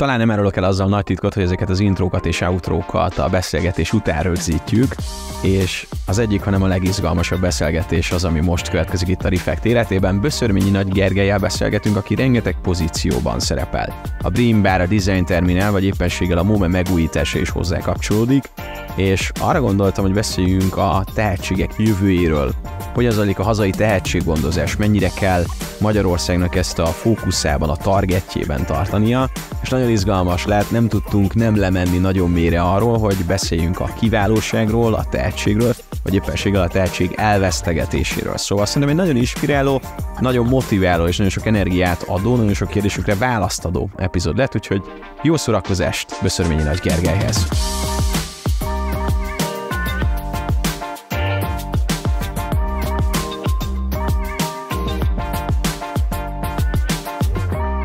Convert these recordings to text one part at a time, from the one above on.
Talán nem árulok el azzal nagy titkot, hogy ezeket az intrókat és outrókat a beszélgetés után rögzítjük, és az egyik, hanem a legizgalmasabb beszélgetés az, ami most következik itt a Reflect életében. Böszörményi Nagy Gergelyel beszélgetünk, aki rengeteg pozícióban szerepel. A Dream Bar, a Design Terminal, vagy éppenséggel a MOME megújítása is hozzá kapcsolódik, és arra gondoltam, hogy beszéljünk a tehetségek jövőjéről, hogy zajlik a hazai tehetséggondozás, mennyire kell Magyarországnak ezt a fókuszában, a targetjében tartania, és nagyon izgalmas lehet, nem tudtunk nem lemenni nagyon mélyre arról, hogy beszéljünk a kiválóságról, a tehetségről, vagy éppenséggel a tehetség elvesztegetéséről. Szóval szerintem egy nagyon inspiráló, nagyon motiváló és nagyon sok energiát adó, nagyon sok kérdésükre választ adó epizód lett, úgyhogy jó szórakozást Böszörményi Nagy Gergelyhez!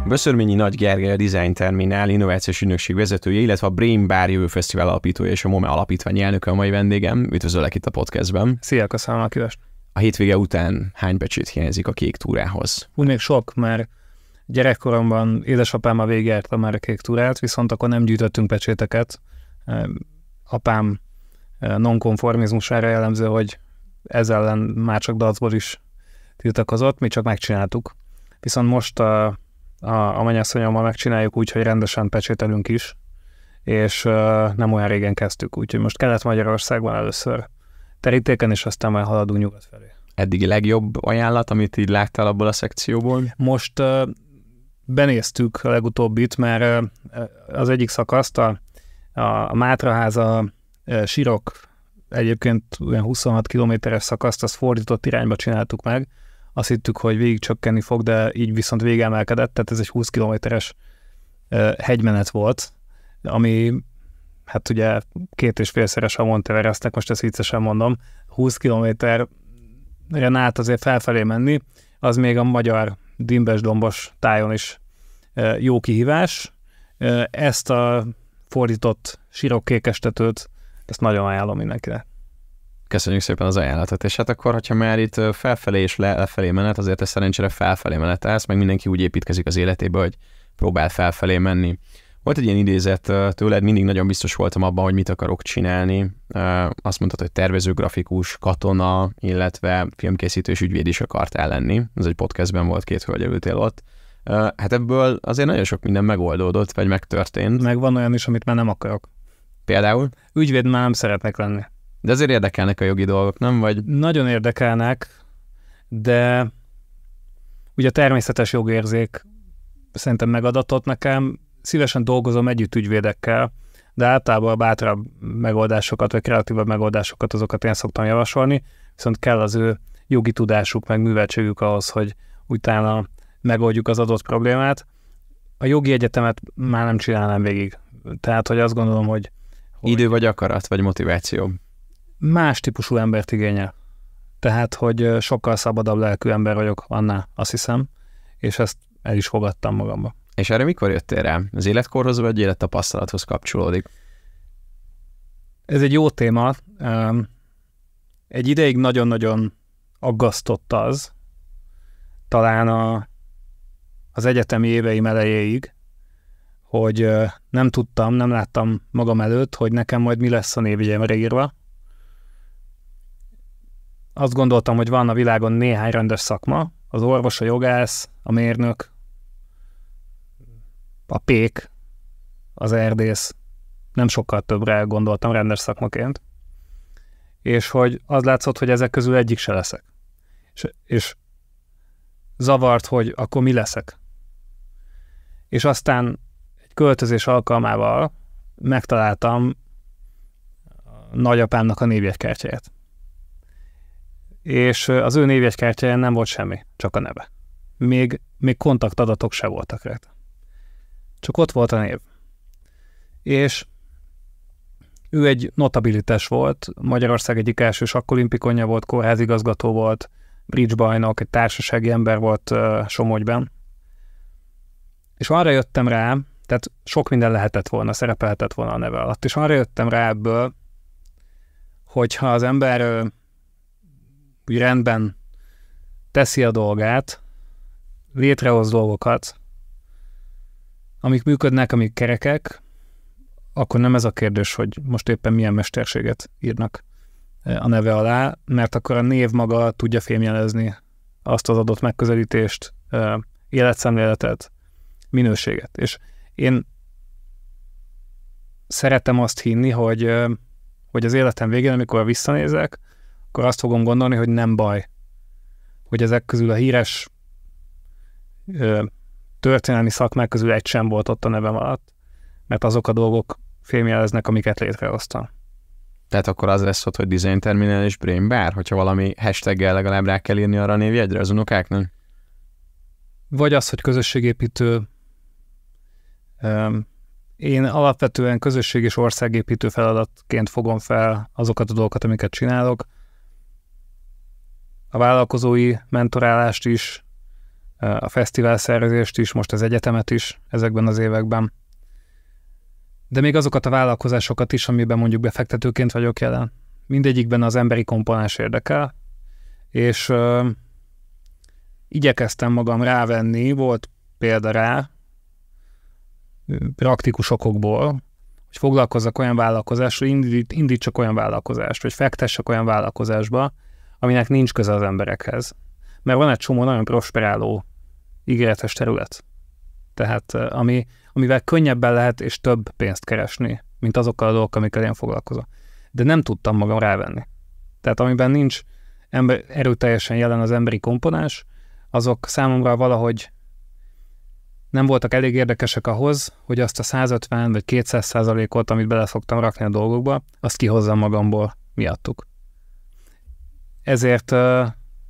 Böszörményi Nagy Gergely a Design Terminál innovációs ügynökség vezetője, illetve a Brain Bar Jövő Fesztivál alapítója és a MOME alapítvány elnöke a mai vendégem. Üdvözöllek itt a podcastben. Szia, köszönöm a kívást. A hétvége után hány becsét hiányzik a kék túrához? Úgy még sok, mert gyerekkoromban édesapámmal végigjártam már a kék túrát, viszont akkor nem gyűjtöttünk pecséteket. Apám nonkonformizmusára jellemző, hogy ezzel ellen már csak dacból is tiltakozott, mi csak megcsináltuk. Viszont most a a, a mennyasszonyommal megcsináljuk úgy, hogy rendesen pecsételünk is, és uh, nem olyan régen kezdtük, úgyhogy most Kelet-Magyarországban először terítéken, és aztán majd haladunk nyugat felé. Eddigi legjobb ajánlat, amit így láttál abból a szekcióból? Most uh, benéztük a legutóbbit, mert uh, az egyik szakaszt, a, a Mátraháza uh, Sirok egyébként olyan 26 kilométeres szakaszt, azt fordított irányba csináltuk meg, azt hittük, hogy végig csökkenni fog, de így viszont végemelkedett, tehát ez egy 20 kilométeres hegymenet volt, ami hát ugye két és félszeres a Monteverestnek, most ezt viccesen mondom, 20 kilométerre át azért felfelé menni, az még a magyar dimbes-dombos tájon is jó kihívás. Ezt a fordított sirokkékestetőt, ezt nagyon ajánlom mindenkinek. Köszönjük szépen az ajánlatot, és hát akkor, hogyha már itt felfelé és lefelé menet, azért ez szerencsére felfelé menetelsz, meg mindenki úgy építkezik az életébe, hogy próbál felfelé menni. Volt egy ilyen idézet tőled, mindig nagyon biztos voltam abban, hogy mit akarok csinálni. Azt mondtad, hogy tervező, grafikus, katona, illetve filmkészítő és ügyvéd is akartál lenni. Ez egy podcastben volt, két hölgy ültél ott. Hát ebből azért nagyon sok minden megoldódott, vagy megtörtént. Meg van olyan is, amit már nem akarok. Például? Ügyvéd már nem szeretnek lenni. De azért érdekelnek a jogi dolgok, nem? Vagy... Nagyon érdekelnek, de ugye a természetes jogérzék szerintem megadatott nekem. Szívesen dolgozom együtt ügyvédekkel, de általában a bátrabb megoldásokat, vagy kreatívabb megoldásokat, azokat én szoktam javasolni, viszont kell az ő jogi tudásuk, meg műveltségük ahhoz, hogy utána megoldjuk az adott problémát. A jogi egyetemet már nem csinálnám végig. Tehát, hogy azt gondolom, hogy... hogy... Idő vagy akarat, vagy motiváció? Más típusú embert igényel. Tehát, hogy sokkal szabadabb lelkű ember vagyok annál, azt hiszem, és ezt el is fogadtam magamba. És erre mikor jöttél rá? Az életkorhoz vagy élettapasztalathoz kapcsolódik? Ez egy jó téma. Egy ideig nagyon-nagyon aggasztott az, talán a, az egyetemi éveim elejéig, hogy nem tudtam, nem láttam magam előtt, hogy nekem majd mi lesz a névjegyemre írva, azt gondoltam, hogy van a világon néhány rendes szakma, az orvos, a jogász, a mérnök, a pék, az erdész, nem sokkal többre gondoltam rendes szakmaként, és hogy az látszott, hogy ezek közül egyik se leszek. És, és zavart, hogy akkor mi leszek. És aztán egy költözés alkalmával megtaláltam nagyapámnak a névjegykártyáját és az ő névjegykártyáján nem volt semmi, csak a neve. Még, még kontaktadatok se voltak rajta. Csak ott volt a név. És ő egy notabilitás volt, Magyarország egyik első sakkolimpikonja volt, kórházigazgató volt, bridge bajnok, egy társasági ember volt uh, Somogyban. És arra jöttem rá, tehát sok minden lehetett volna, szerepelhetett volna a neve alatt, és arra jöttem rá ebből, hogyha az ember úgy rendben teszi a dolgát, létrehoz dolgokat, amik működnek, amik kerekek, akkor nem ez a kérdés, hogy most éppen milyen mesterséget írnak a neve alá, mert akkor a név maga tudja fémjelezni azt az adott megközelítést, életszemléletet, minőséget. És én szeretem azt hinni, hogy, hogy az életem végén, amikor visszanézek, akkor azt fogom gondolni, hogy nem baj, hogy ezek közül a híres történelmi szakmák közül egy sem volt ott a nevem alatt, mert azok a dolgok fémjeleznek, amiket létrehoztam. Tehát akkor az lesz ott, hogy Design Terminal és Brain Bar, hogyha valami hashtaggel legalább rá kell írni arra a névjegyre az unokáknak? Vagy az, hogy közösségépítő. Én alapvetően közösség és országépítő feladatként fogom fel azokat a dolgokat, amiket csinálok. A vállalkozói mentorálást is, a fesztivál szervezést is, most az egyetemet is ezekben az években. De még azokat a vállalkozásokat is, amiben mondjuk befektetőként vagyok jelen. Mindegyikben az emberi komponens érdekel, és ö, igyekeztem magam rávenni, volt példa rá, praktikus okokból, hogy foglalkozzak olyan vállalkozásra, indít, indítsak olyan vállalkozást, vagy fektessek olyan vállalkozásba, aminek nincs köze az emberekhez. Mert van egy csomó nagyon prosperáló ígéretes terület. Tehát ami, amivel könnyebben lehet és több pénzt keresni, mint azokkal a dolgokkal, amikkel én foglalkozom. De nem tudtam magam rávenni. Tehát amiben nincs ember, erőteljesen jelen az emberi komponens, azok számomra valahogy nem voltak elég érdekesek ahhoz, hogy azt a 150 vagy 200 százalékot, amit bele szoktam rakni a dolgokba, azt kihozzam magamból miattuk. Ezért uh,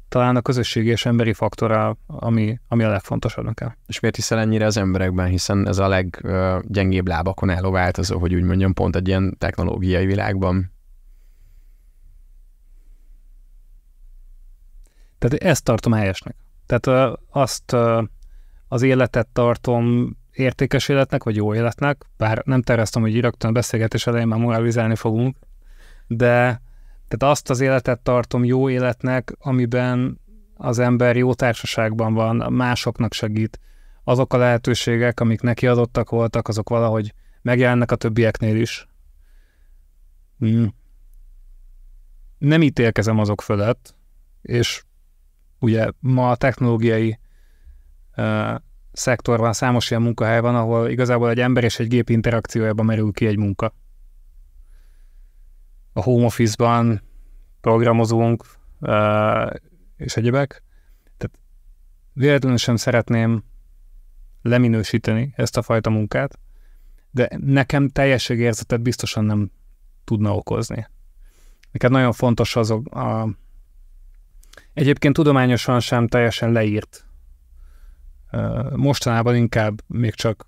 talán a közösségi és emberi faktora, ami, ami a legfontosabb nekem. És miért hiszel ennyire az emberekben, hiszen ez a leggyengébb lábakon álló változó, hogy úgy mondjam, pont egy ilyen technológiai világban? Tehát ezt tartom helyesnek. Tehát azt az életet tartom értékes életnek, vagy jó életnek, bár nem terveztem, hogy rögtön a beszélgetés elején már moralizálni fogunk, de tehát azt az életet tartom jó életnek, amiben az ember jó társaságban van, másoknak segít. Azok a lehetőségek, amik neki adottak voltak, azok valahogy megjelennek a többieknél is. Hmm. Nem ítélkezem azok fölött, és ugye ma a technológiai uh, szektorban számos ilyen munkahely van, ahol igazából egy ember és egy gép interakciójában merül ki egy munka a home office-ban programozunk, és egyebek. Tehát véletlenül sem szeretném leminősíteni ezt a fajta munkát, de nekem teljességérzetet biztosan nem tudna okozni. Nekem nagyon fontos azok a egyébként tudományosan sem teljesen leírt. Mostanában inkább még csak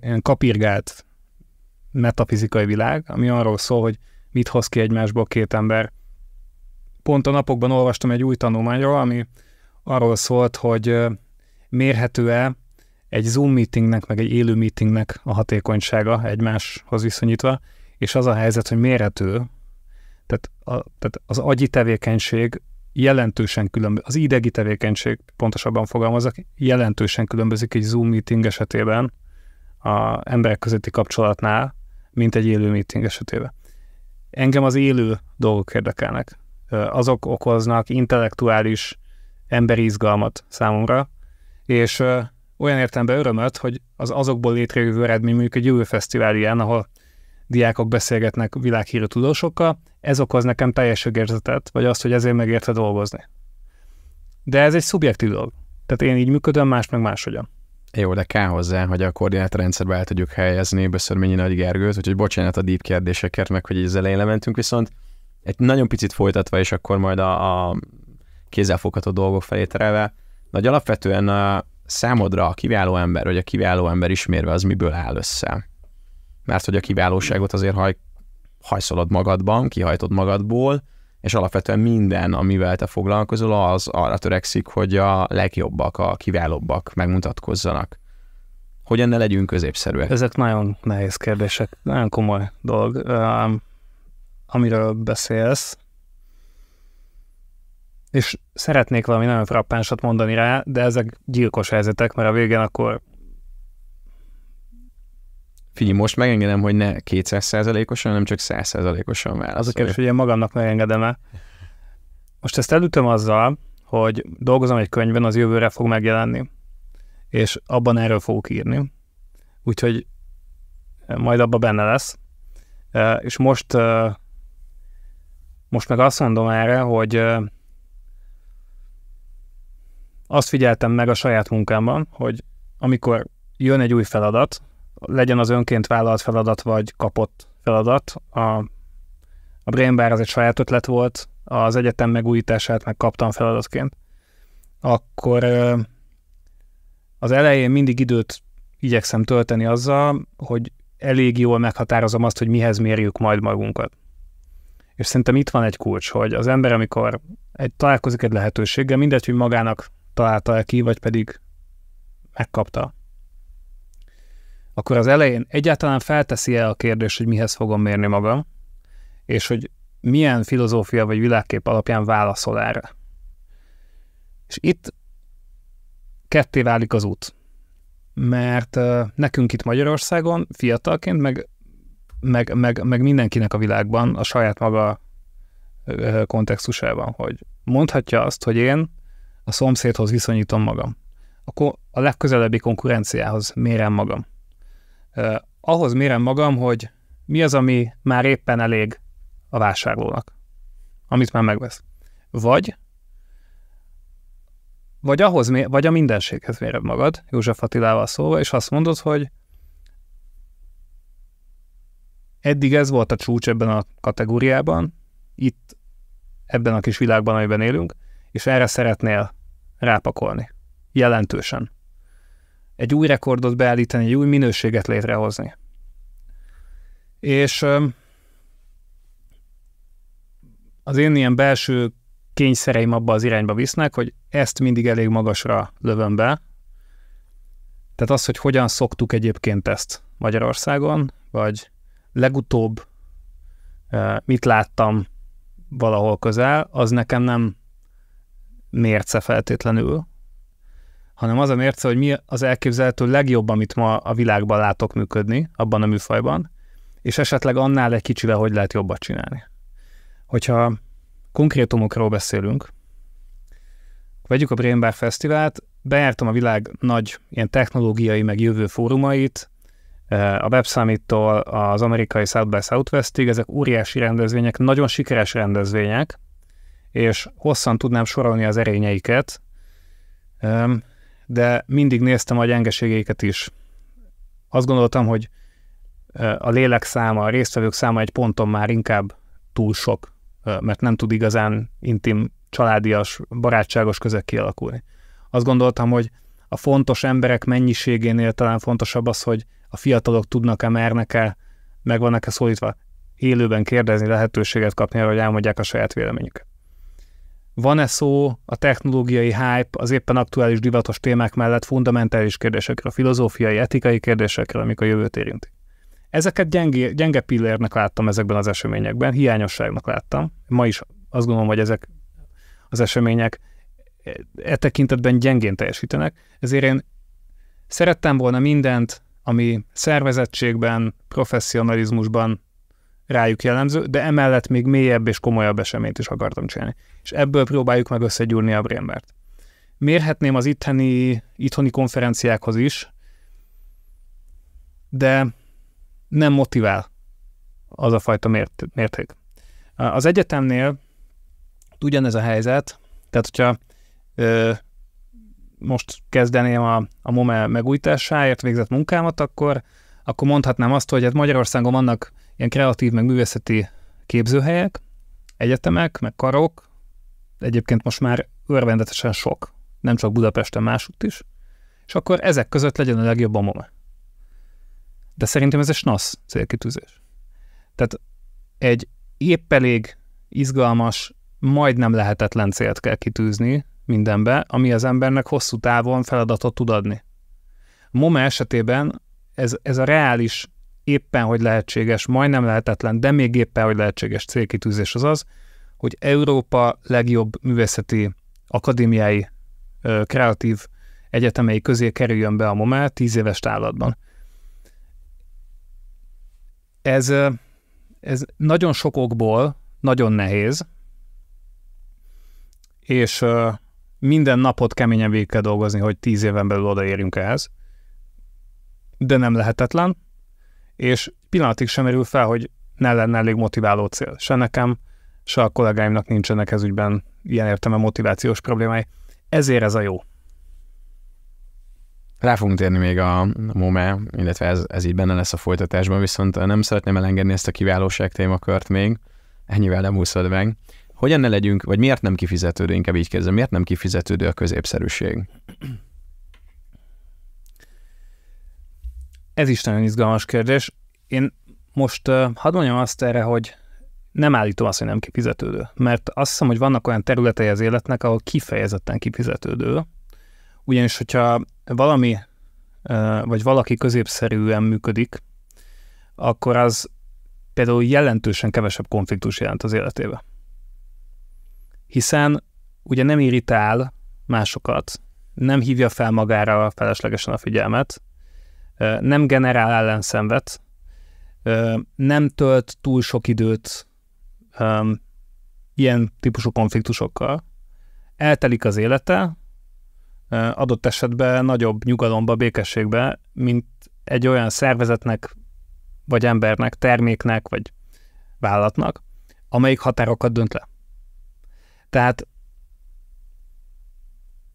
ilyen kapirgált metafizikai világ, ami arról szól, hogy mit hoz ki egymásból két ember. Pont a napokban olvastam egy új tanulmányról, ami arról szólt, hogy mérhető-e egy Zoom meetingnek, meg egy élő meetingnek a hatékonysága egymáshoz viszonyítva, és az a helyzet, hogy mérhető, tehát, a, tehát az agyi tevékenység jelentősen különbözik, az idegi tevékenység, pontosabban fogalmazok, jelentősen különbözik egy Zoom meeting esetében a emberek közötti kapcsolatnál, mint egy élő meeting esetében. Engem az élő dolgok érdekelnek. Azok okoznak intellektuális emberi izgalmat számomra, és olyan értelemben örömöt, hogy az azokból létrejövő eredmény mondjuk egy jövő fesztivál ilyen, ahol diákok beszélgetnek világhírű tudósokkal, ez okoz nekem teljes érzetet, vagy azt, hogy ezért megérte dolgozni. De ez egy szubjektív dolog. Tehát én így működöm, más meg máshogyan. Jó, de kell hozzá, hogy a koordinátorrendszerbe el tudjuk helyezni Böszörményi Nagy Gergőt, úgyhogy bocsánat a deep kérdésekért, meg hogy az elején lementünk, viszont egy nagyon picit folytatva, és akkor majd a, a kézzelfogható dolgok felé terelve, nagy alapvetően a számodra a kiváló ember, vagy a kiváló ember ismérve az miből áll össze? Mert hogy a kiválóságot azért haj, hajszolod magadban, kihajtod magadból, és alapvetően minden, amivel te foglalkozol, az arra törekszik, hogy a legjobbak, a kiválóbbak megmutatkozzanak. Hogyan ne legyünk középszerűek? Ezek nagyon nehéz kérdések, nagyon komoly dolog, um, amiről beszélsz. És szeretnék valami nagyon frappánsat mondani rá, de ezek gyilkos helyzetek, mert a végén akkor Figyelj, most megengedem, hogy ne 200%-osan, hanem csak 100%-osan válaszolj. Az a kérdés, hogy én magamnak megengedem -e. Most ezt elütöm azzal, hogy dolgozom egy könyvben, az jövőre fog megjelenni, és abban erről fogok írni. Úgyhogy majd abban benne lesz. És most, most meg azt mondom erre, hogy azt figyeltem meg a saját munkámban, hogy amikor jön egy új feladat, legyen az önként vállalt feladat, vagy kapott feladat, a, a Brain Bar az egy saját ötlet volt, az egyetem megújítását meg kaptam feladatként, akkor az elején mindig időt igyekszem tölteni azzal, hogy elég jól meghatározom azt, hogy mihez mérjük majd magunkat. És szerintem itt van egy kulcs, hogy az ember, amikor egy, találkozik egy lehetőséggel, mindegy, hogy magának találta -e ki, vagy pedig megkapta, akkor az elején egyáltalán felteszi el a kérdést, hogy mihez fogom mérni magam, és hogy milyen filozófia vagy világkép alapján válaszol erre. És itt ketté válik az út. Mert nekünk itt Magyarországon fiatalként, meg, meg, meg, meg mindenkinek a világban a saját maga kontextusában, hogy mondhatja azt, hogy én a szomszédhoz viszonyítom magam. Akkor a legközelebbi konkurenciához mérem magam. Uh, ahhoz mérem magam, hogy mi az, ami már éppen elég a vásárlónak, amit már megvesz. Vagy vagy ahhoz, vagy a mindenséghez méred magad, József Attilával szólva, és azt mondod, hogy eddig ez volt a csúcs ebben a kategóriában, itt ebben a kis világban, amiben élünk, és erre szeretnél rápakolni. Jelentősen. Egy új rekordot beállítani, egy új minőséget létrehozni. És az én ilyen belső kényszereim abba az irányba visznek, hogy ezt mindig elég magasra lövöm be. Tehát az, hogy hogyan szoktuk egyébként ezt Magyarországon, vagy legutóbb mit láttam valahol közel, az nekem nem mérce feltétlenül, hanem az a mérce, hogy mi az elképzelhető legjobb, amit ma a világban látok működni, abban a műfajban, és esetleg annál egy kicsivel hogy lehet jobbat csinálni. Hogyha konkrétumokról beszélünk, vegyük a Brain Bar Fesztivált, bejártam a világ nagy ilyen technológiai meg jövő fórumait, eh, a Web Summit-tól az amerikai South by Southwestig, ezek óriási rendezvények, nagyon sikeres rendezvények, és hosszan tudnám sorolni az erényeiket, de mindig néztem a gyengeségeiket is. Azt gondoltam, hogy a lélek száma, a résztvevők száma egy ponton már inkább túl sok mert nem tud igazán intim, családias, barátságos közeg kialakulni. Azt gondoltam, hogy a fontos emberek mennyiségénél talán fontosabb az, hogy a fiatalok tudnak-e, mernek-e, meg vannak-e szólítva élőben kérdezni, lehetőséget kapni arra, hogy elmondják a saját véleményüket. Van-e szó a technológiai hype az éppen aktuális divatos témák mellett fundamentális kérdésekről, filozófiai, etikai kérdésekről, amik a jövőt érintik? Ezeket gyenge, gyenge pillérnek láttam ezekben az eseményekben, hiányosságnak láttam. Ma is azt gondolom, hogy ezek az események e tekintetben gyengén teljesítenek, ezért én szerettem volna mindent, ami szervezettségben, professzionalizmusban rájuk jellemző, de emellett még mélyebb és komolyabb eseményt is akartam csinálni. És ebből próbáljuk meg összegyúrni a Brainbert. Mérhetném az itthoni, itthoni konferenciákhoz is, de nem motivál az a fajta mért, mérték. Az egyetemnél ugyanez a helyzet, tehát hogyha ö, most kezdeném a, a MOME megújításáért végzett munkámat, akkor, akkor mondhatnám azt, hogy hát Magyarországon vannak ilyen kreatív, meg művészeti képzőhelyek, egyetemek, meg karok, egyébként most már örvendetesen sok, nem csak Budapesten, másutt is, és akkor ezek között legyen a legjobb a MOME. De szerintem ez egy snasz célkitűzés. Tehát egy épp elég izgalmas, majdnem lehetetlen célt kell kitűzni mindenbe, ami az embernek hosszú távon feladatot tud adni. MOME esetében ez, ez a reális, éppen hogy lehetséges, majdnem lehetetlen, de még éppen hogy lehetséges célkitűzés az az, hogy Európa legjobb művészeti, akadémiai, kreatív egyetemei közé kerüljön be a MOME tíz éves távlatban. Ez, ez nagyon sok okból nagyon nehéz, és minden napot keményen végig kell dolgozni, hogy tíz éven belül odaérjünk ehhez, de nem lehetetlen, és pillanatig sem merül fel, hogy ne lenne elég motiváló cél. Se nekem, se a kollégáimnak nincsenek ez ügyben ilyen értelme motivációs problémái. Ezért ez a jó. Rá fogunk térni még a MOME, illetve ez, ez így benne lesz a folytatásban, viszont nem szeretném elengedni ezt a kiválóság témakört még, ennyivel nem úszod meg. Hogyan ne legyünk, vagy miért nem kifizetődő, inkább így kezdem, miért nem kifizetődő a középszerűség? Ez is nagyon izgalmas kérdés. Én most uh, hadd mondjam azt erre, hogy nem állítom azt, hogy nem kifizetődő. Mert azt hiszem, hogy vannak olyan területei az életnek, ahol kifejezetten kifizetődő. Ugyanis, hogyha valami, uh, vagy valaki középszerűen működik, akkor az például jelentősen kevesebb konfliktus jelent az életébe. Hiszen ugye nem irritál másokat, nem hívja fel magára feleslegesen a figyelmet, nem generál ellenszenvet, nem tölt túl sok időt ilyen típusú konfliktusokkal, eltelik az élete, adott esetben nagyobb nyugalomba, békességbe, mint egy olyan szervezetnek, vagy embernek, terméknek, vagy vállalatnak, amelyik határokat dönt le. Tehát,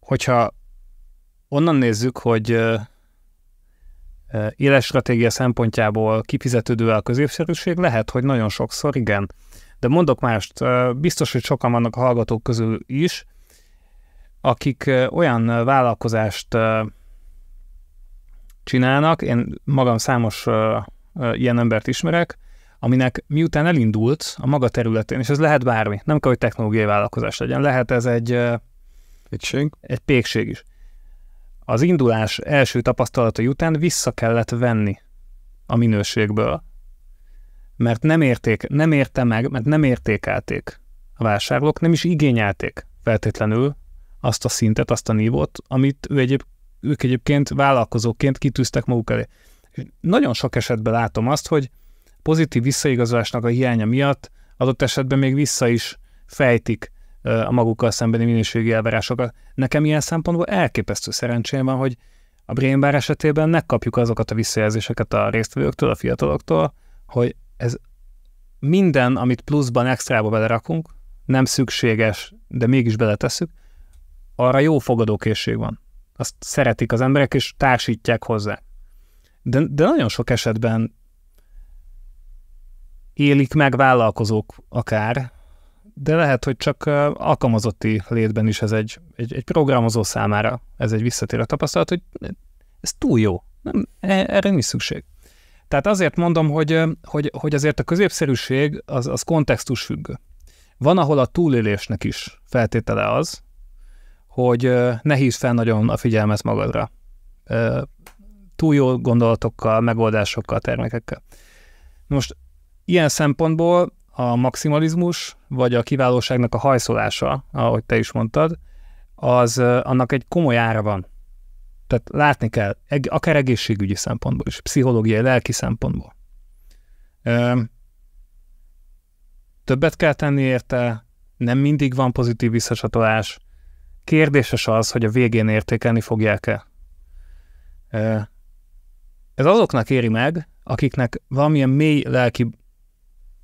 hogyha onnan nézzük, hogy éles stratégia szempontjából kifizetődő a középszerűség, lehet, hogy nagyon sokszor igen. De mondok mást, biztos, hogy sokan vannak a hallgatók közül is, akik olyan vállalkozást csinálnak, én magam számos ilyen embert ismerek, aminek miután elindult a maga területén, és ez lehet bármi, nem kell, hogy technológiai vállalkozás legyen, lehet ez egy pékség, egy pékség is az indulás első tapasztalatai után vissza kellett venni a minőségből, mert nem, érték, nem érte meg, mert nem értékelték a vásárlók, nem is igényelték feltétlenül azt a szintet, azt a nívót, amit ő egyéb, ők egyébként vállalkozóként kitűztek maguk elé. Nagyon sok esetben látom azt, hogy pozitív visszaigazolásnak a hiánya miatt adott esetben még vissza is fejtik a magukkal szembeni minőségi elvárásokat. Nekem ilyen szempontból elképesztő szerencsém van, hogy a Brain Bar esetében megkapjuk azokat a visszajelzéseket a résztvevőktől, a fiataloktól, hogy ez minden, amit pluszban, extrába belerakunk, nem szükséges, de mégis beletesszük, arra jó fogadókészség van. Azt szeretik az emberek, és társítják hozzá. De, de nagyon sok esetben élik meg vállalkozók akár, de lehet, hogy csak alkalmazotti létben is ez egy, egy, egy programozó számára ez egy visszatérő tapasztalat, hogy ez túl jó, nem, e, erre nincs szükség. Tehát azért mondom, hogy, hogy, hogy azért a középszerűség az, az kontextus függő. Van, ahol a túlélésnek is feltétele az, hogy ne hívsz fel nagyon a figyelmet magadra. Túl jó gondolatokkal, megoldásokkal, termékekkel. Most ilyen szempontból a maximalizmus, vagy a kiválóságnak a hajszolása, ahogy te is mondtad, az annak egy komoly ára van. Tehát látni kell, akár egészségügyi szempontból is, pszichológiai, lelki szempontból. Többet kell tenni érte, nem mindig van pozitív visszacsatolás. Kérdéses az, hogy a végén értékelni fogják-e. Ez azoknak éri meg, akiknek valamilyen mély lelki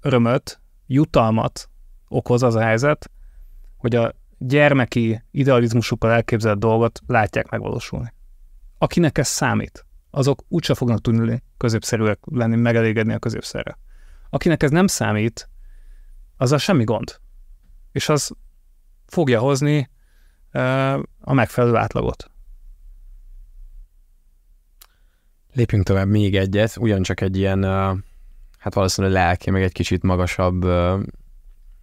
örömöt, jutalmat okoz az a helyzet, hogy a gyermeki idealizmusukkal elképzelt dolgot látják megvalósulni. Akinek ez számít, azok úgyse fognak tudni középszerűek lenni, megelégedni a középszerre. Akinek ez nem számít, az a semmi gond. És az fogja hozni a megfelelő átlagot. Lépjünk tovább még egyet, ugyancsak egy ilyen hát valószínűleg lelki, meg egy kicsit magasabb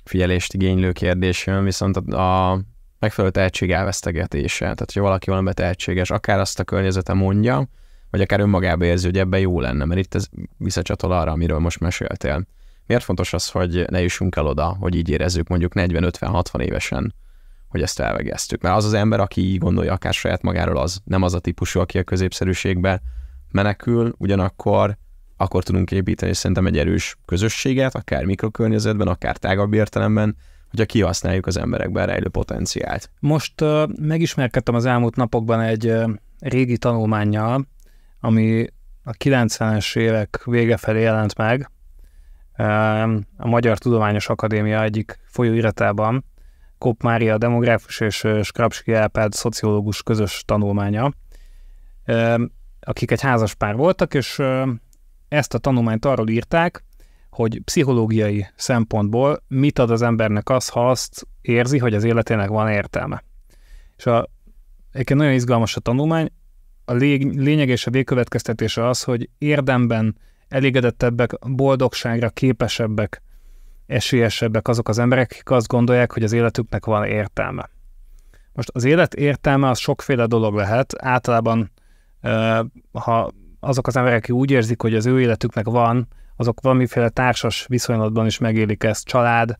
figyelést igénylő kérdés jön, viszont a, megfelelő tehetség elvesztegetése. Tehát, hogyha valaki valami tehetséges, akár azt a környezete mondja, vagy akár önmagába érzi, hogy ebben jó lenne, mert itt ez visszacsatol arra, amiről most meséltél. Miért fontos az, hogy ne jussunk el oda, hogy így érezzük mondjuk 40-50-60 évesen, hogy ezt elvegeztük? Mert az az ember, aki így gondolja akár saját magáról, az nem az a típusú, aki a középszerűségbe menekül, ugyanakkor akkor tudunk építeni szerintem egy erős közösséget, akár mikrokörnyezetben, akár tágabb értelemben, hogyha kihasználjuk az emberekben rejlő potenciált. Most uh, megismerkedtem az elmúlt napokban egy uh, régi tanulmányjal, ami a 90-es évek vége felé jelent meg, a Magyar Tudományos Akadémia egyik folyóiratában, Kopp Mária demográfus és Skrapski Elpád szociológus közös tanulmánya, akik egy házas pár voltak, és ezt a tanulmányt arról írták, hogy pszichológiai szempontból mit ad az embernek az, ha azt érzi, hogy az életének van értelme. És a, egyébként nagyon izgalmas a tanulmány, a lég, lényeg és a végkövetkeztetése az, hogy érdemben elégedettebbek, boldogságra képesebbek, esélyesebbek azok az emberek, akik azt gondolják, hogy az életüknek van értelme. Most az élet értelme az sokféle dolog lehet. Általában, ha azok az emberek, akik úgy érzik, hogy az ő életüknek van, azok valamiféle társas viszonylatban is megélik ezt, család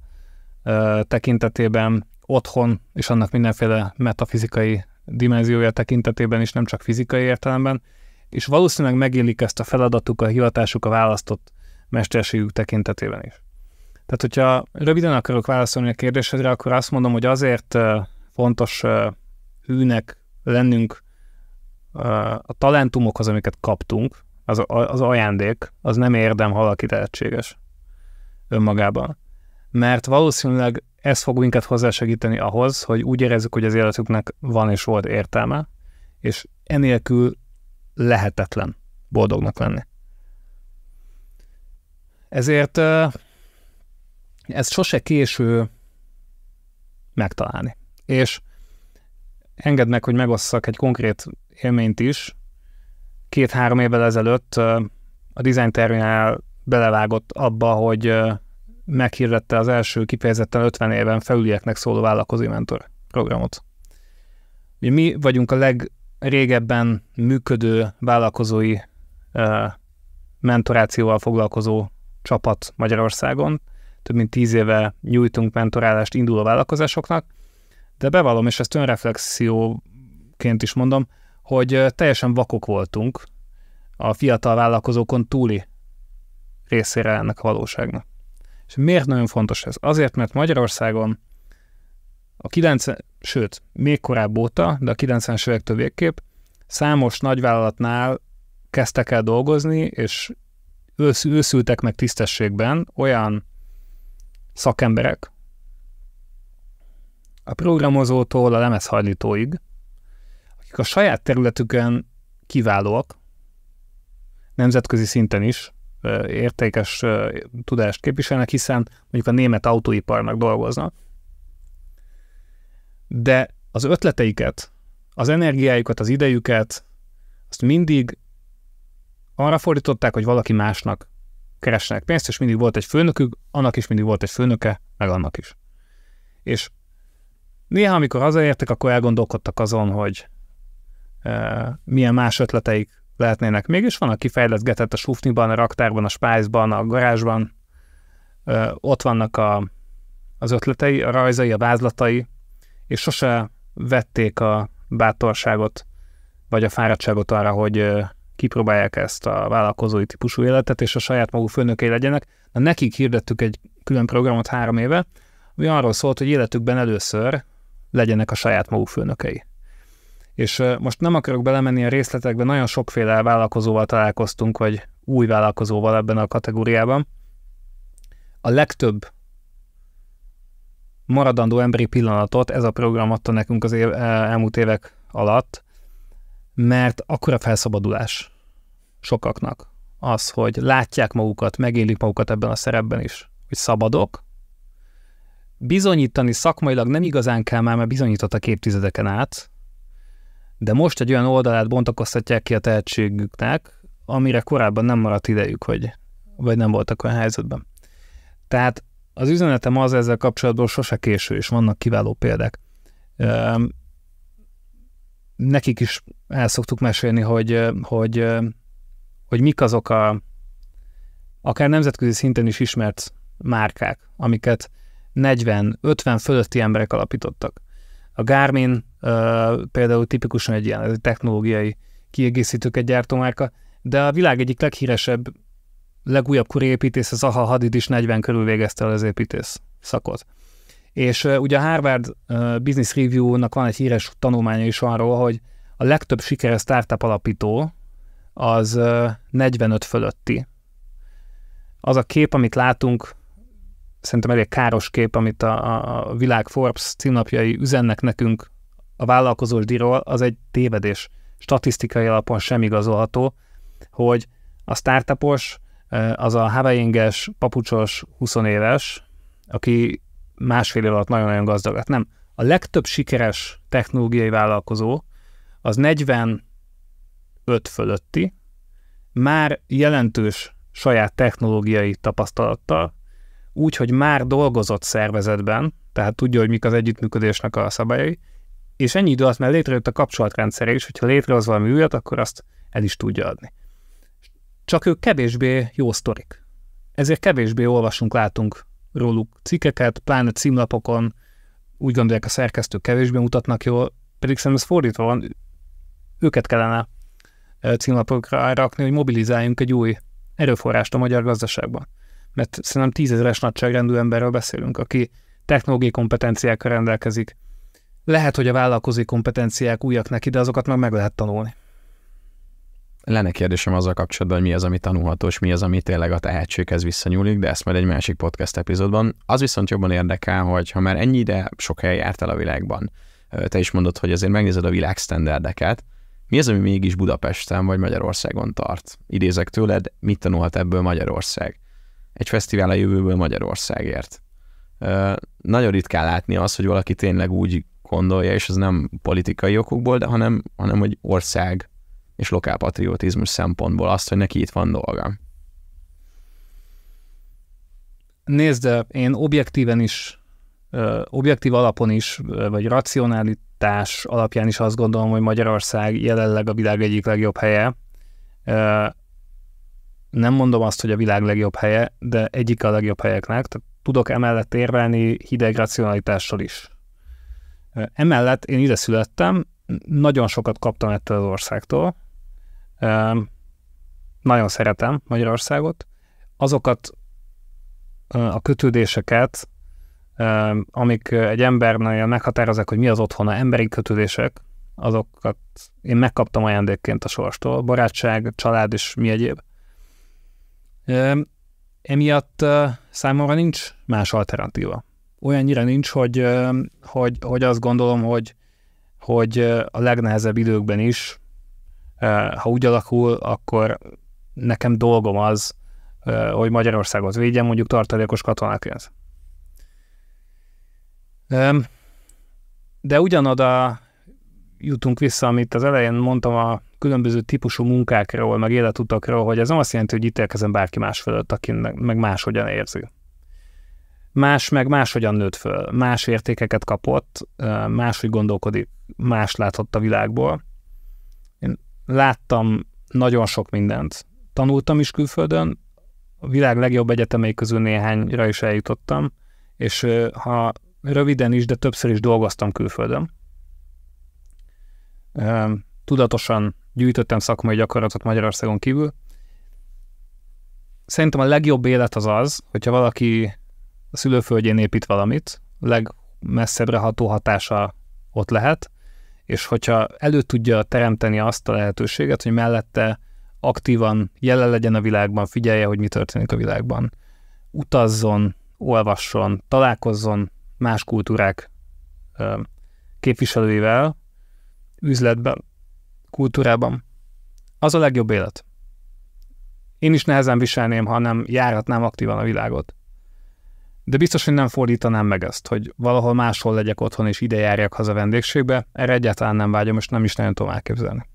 tekintetében, otthon, és annak mindenféle metafizikai dimenziója tekintetében is, nem csak fizikai értelemben, és valószínűleg megélik ezt a feladatuk, a hivatásuk, a választott mesterségük tekintetében is. Tehát, hogyha röviden akarok válaszolni a kérdésedre, akkor azt mondom, hogy azért fontos hűnek lennünk a talentumokhoz, amiket kaptunk, az, az ajándék, az nem érdem, ha valaki tehetséges önmagában. Mert valószínűleg ez fog minket hozzásegíteni ahhoz, hogy úgy érezzük, hogy az életüknek van és volt értelme, és enélkül lehetetlen boldognak lenni. Ezért ez sose késő megtalálni. És engedd meg, hogy megosszak egy konkrét élményt is. Két-három évvel ezelőtt a design terminál belevágott abba, hogy meghirdette az első kifejezetten 50 éven felülieknek szóló vállalkozói mentor programot. Mi vagyunk a legrégebben működő vállalkozói mentorációval foglalkozó csapat Magyarországon, több mint tíz éve nyújtunk mentorálást induló vállalkozásoknak, de bevallom, és ezt önreflexióként is mondom, hogy teljesen vakok voltunk a fiatal vállalkozókon túli részére ennek a valóságnak. És miért nagyon fontos ez? Azért, mert Magyarországon a 90, sőt, még korább óta, de a 90-es évektől végképp számos nagyvállalatnál kezdtek el dolgozni, és őszültek meg tisztességben olyan szakemberek, a programozótól a lemezhajlítóig, akik a saját területükön kiválóak, nemzetközi szinten is értékes tudást képviselnek, hiszen mondjuk a német autóiparnak dolgoznak, de az ötleteiket, az energiájukat, az idejüket, azt mindig arra fordították, hogy valaki másnak keresnek pénzt, és mindig volt egy főnökük, annak is mindig volt egy főnöke, meg annak is. És néha, amikor hazaértek, akkor elgondolkodtak azon, hogy milyen más ötleteik lehetnének. Mégis van, aki fejleszgetett a sufniban, a raktárban, a spájzban, a garázsban, ott vannak a, az ötletei, a rajzai, a vázlatai, és sose vették a bátorságot, vagy a fáradtságot arra, hogy kipróbálják ezt a vállalkozói típusú életet, és a saját maguk főnökei legyenek. Na, nekik hirdettük egy külön programot három éve, ami arról szólt, hogy életükben először legyenek a saját maguk főnökei. És most nem akarok belemenni a részletekbe, nagyon sokféle vállalkozóval találkoztunk, vagy új vállalkozóval ebben a kategóriában. A legtöbb maradandó emberi pillanatot ez a program adta nekünk az év, elmúlt évek alatt, mert akkora felszabadulás sokaknak. Az, hogy látják magukat, megélik magukat ebben a szerepben is, hogy szabadok, bizonyítani szakmailag nem igazán kell már, mert bizonyítottak évtizedeken át, de most egy olyan oldalát bontakoztatják ki a tehetségüknek, amire korábban nem maradt idejük, hogy, vagy nem voltak olyan helyzetben. Tehát az üzenetem az ezzel kapcsolatban sose késő, és vannak kiváló példák nekik is el szoktuk mesélni, hogy, hogy, hogy mik azok a akár nemzetközi szinten is ismert márkák, amiket 40-50 fölötti emberek alapítottak. A Garmin például tipikusan egy ilyen egy technológiai kiegészítőket gyártó márka, de a világ egyik leghíresebb legújabb kori építész, az Aha Hadid is 40 körül végezte el az építész szakot. És ugye a Harvard Business Review-nak van egy híres tanulmánya is arról, hogy a legtöbb sikeres startup alapító az uh, 45 fölötti. Az a kép, amit látunk, szerintem elég káros kép, amit a, a világ Forbes címlapjai üzennek nekünk a vállalkozós díjról, az egy tévedés. Statisztikai alapon sem igazolható, hogy a startupos, az a hawaii papucsos 20 éves, aki másfél év alatt nagyon-nagyon gazdag lett. Nem. A legtöbb sikeres technológiai vállalkozó az 45 fölötti, már jelentős saját technológiai tapasztalattal, úgy, hogy már dolgozott szervezetben, tehát tudja, hogy mik az együttműködésnek a szabályai, és ennyi idő alatt már létrejött a kapcsolatrendszere is, hogyha létrehoz valami újat, akkor azt el is tudja adni. Csak ők kevésbé jó sztorik. Ezért kevésbé olvasunk, látunk róluk cikkeket, pláne címlapokon, úgy gondolják a szerkesztők kevésbé mutatnak jól, pedig szerintem ez fordítva van, őket kellene címlapokra rakni, hogy mobilizáljunk egy új erőforrást a magyar gazdaságban. Mert szerintem tízezeres nagyságrendű emberről beszélünk, aki technológiai kompetenciákkal rendelkezik. Lehet, hogy a vállalkozói kompetenciák újak neki, de azokat meg meg lehet tanulni. Lenne kérdésem azzal kapcsolatban, hogy mi az, ami tanulható, és mi az, ami tényleg a tehetséghez visszanyúlik, de ezt majd egy másik podcast epizódban. Az viszont jobban érdekel, hogy ha már ennyi ide sok hely járt el a világban, te is mondod, hogy azért megnézed a világsztenderdeket, mi az, ami mégis Budapesten vagy Magyarországon tart? Idézek tőled, mit tanulhat ebből Magyarország? Egy fesztivál a jövőből Magyarországért. Nagyon ritkán látni az, hogy valaki tényleg úgy gondolja, és ez nem politikai okokból, de hanem, hanem hogy ország és lokálpatriotizmus szempontból azt, hogy neki itt van dolga. Nézd, én objektíven is, objektív alapon is, vagy racionalitás alapján is azt gondolom, hogy Magyarország jelenleg a világ egyik legjobb helye. Nem mondom azt, hogy a világ legjobb helye, de egyik a legjobb helyeknek, tehát tudok emellett érvelni hideg racionalitással is. Emellett én ide születtem, nagyon sokat kaptam ettől az országtól, nagyon szeretem Magyarországot. Azokat a kötődéseket, amik egy embernél meghatározzák, hogy mi az otthona, emberi kötődések, azokat én megkaptam ajándékként a sorstól, barátság, család és mi egyéb. Emiatt számomra nincs más alternatíva. Olyannyira nincs, hogy, hogy, hogy azt gondolom, hogy, hogy a legnehezebb időkben is ha úgy alakul, akkor nekem dolgom az, hogy Magyarországot védjem, mondjuk tartalékos katonáként. De ugyanoda jutunk vissza, amit az elején mondtam a különböző típusú munkákról, meg életutakról, hogy ez nem azt jelenti, hogy ítélkezem bárki más fölött, aki meg máshogyan érzi. Más meg máshogyan nőtt föl, más értékeket kapott, máshogy gondolkodik, más látott a világból láttam nagyon sok mindent. Tanultam is külföldön, a világ legjobb egyetemei közül néhányra is eljutottam, és ha röviden is, de többször is dolgoztam külföldön. Tudatosan gyűjtöttem szakmai gyakorlatot Magyarországon kívül. Szerintem a legjobb élet az az, hogyha valaki szülőföldjén épít valamit, legmesszebbre ható hatása ott lehet, és hogyha elő tudja teremteni azt a lehetőséget, hogy mellette aktívan jelen legyen a világban, figyelje, hogy mi történik a világban, utazzon, olvasson, találkozzon más kultúrák képviselőivel, üzletben, kultúrában. Az a legjobb élet. Én is nehezen viselném, ha nem járhatnám aktívan a világot. De biztos, hogy nem fordítanám meg ezt, hogy valahol máshol legyek otthon és ide járjak haza vendégségbe. Erre egyáltalán nem vágyom, és nem is nagyon tudom elképzelni.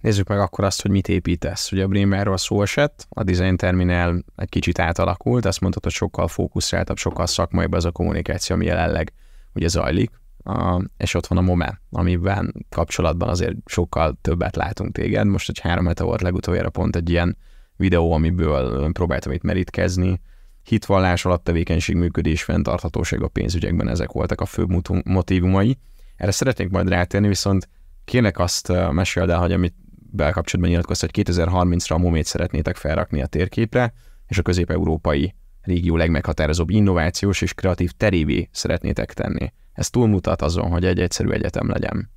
Nézzük meg akkor azt, hogy mit építesz. Ugye a Bremerről szó esett, a Design Terminal egy kicsit átalakult, azt mondtad, hogy sokkal fókuszáltabb, sokkal szakmaibb az a kommunikáció, ami jelenleg ugye zajlik, a, és ott van a MOME, amiben kapcsolatban azért sokkal többet látunk téged. Most egy három hete volt legutoljára pont egy ilyen videó, amiből próbáltam itt merítkezni, hitvallás, alaptevékenység, működés, fenntarthatóság a pénzügyekben, ezek voltak a fő motivumai. Erre szeretnék majd rátérni, viszont kérlek azt meséld el, hogy amit kapcsolatban nyilatkozta, hogy 2030-ra a momét szeretnétek felrakni a térképre, és a közép-európai régió legmeghatározóbb innovációs és kreatív terévé szeretnétek tenni. Ez túlmutat azon, hogy egy egyszerű egyetem legyen.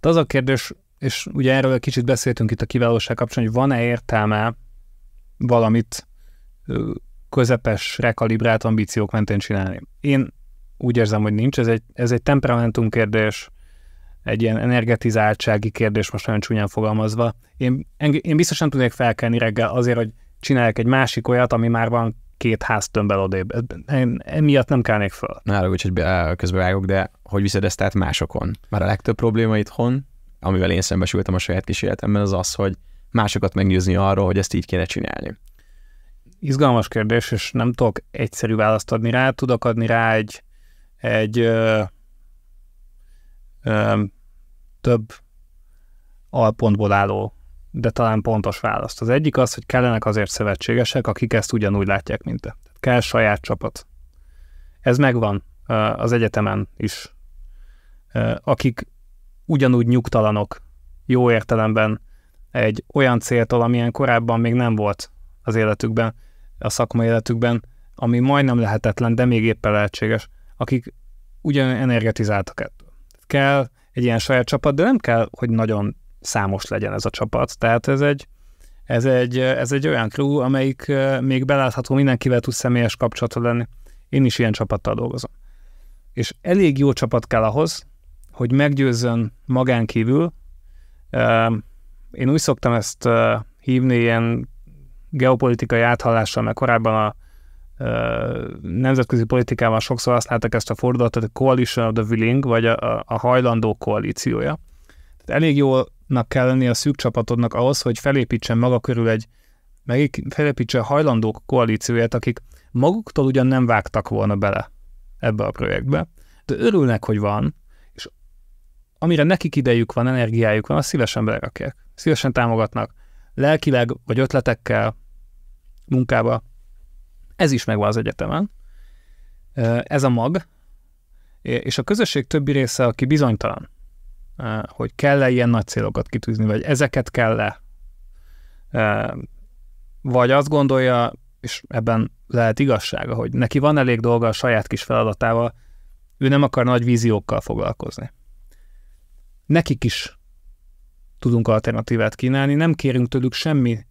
Tehát az a kérdés, és ugye erről egy kicsit beszéltünk itt a kiválóság kapcsán, hogy van-e értelme valamit közepes, rekalibrált ambíciók mentén csinálni. Én úgy érzem, hogy nincs, ez egy, ez egy temperamentum kérdés, egy ilyen energetizáltsági kérdés, most nagyon csúnyán fogalmazva. Én, én biztosan tudnék felkelni reggel azért, hogy csinálják egy másik olyat, ami már van két ház tömbel odébb. Én emiatt nem kelnék föl. Nála úgy, hogy közbevágok, de hogy viszed ezt át másokon? Már a legtöbb probléma itthon, amivel én szembesültem a saját kísérletemben, az az, hogy másokat meggyőzni arról, hogy ezt így kéne csinálni. Izgalmas kérdés, és nem tudok egyszerű választ adni rá. Tudok adni rá egy, egy ö, ö, több alpontból álló, de talán pontos választ. Az egyik az, hogy kellenek azért szövetségesek, akik ezt ugyanúgy látják, mint te. Kell saját csapat. Ez megvan az egyetemen is. Akik ugyanúgy nyugtalanok, jó értelemben egy olyan céltól, amilyen korábban még nem volt az életükben, a szakmai életükben, ami majdnem lehetetlen, de még éppen lehetséges, akik ugyan energetizáltak ettől. Kell egy ilyen saját csapat, de nem kell, hogy nagyon számos legyen ez a csapat. Tehát ez egy, ez egy, ez egy olyan crew, amelyik még belátható, mindenkivel tud személyes kapcsolatod lenni. Én is ilyen csapattal dolgozom. És elég jó csapat kell ahhoz, hogy meggyőzzön magán kívül. Én úgy szoktam ezt hívni ilyen geopolitikai áthallással, mert korábban a nemzetközi politikában sokszor használtak ezt a fordulatot, a coalition of the willing, vagy a, a hajlandó koalíciója. Tehát elég jónak kell lenni a szűk csapatodnak ahhoz, hogy felépítsen maga körül egy, meg felépítsen hajlandó koalícióját, akik maguktól ugyan nem vágtak volna bele ebbe a projektbe, de örülnek, hogy van, amire nekik idejük van, energiájuk van, azt szívesen belerakják. Szívesen támogatnak lelkileg, vagy ötletekkel, munkába, ez is megvan az egyetemen. Ez a mag, és a közösség többi része, aki bizonytalan, hogy kell-e ilyen nagy célokat kitűzni, vagy ezeket kell-e, vagy azt gondolja, és ebben lehet igazsága, hogy neki van elég dolga a saját kis feladatával, ő nem akar nagy víziókkal foglalkozni. Nekik is tudunk alternatívát kínálni, nem kérünk tőlük semmi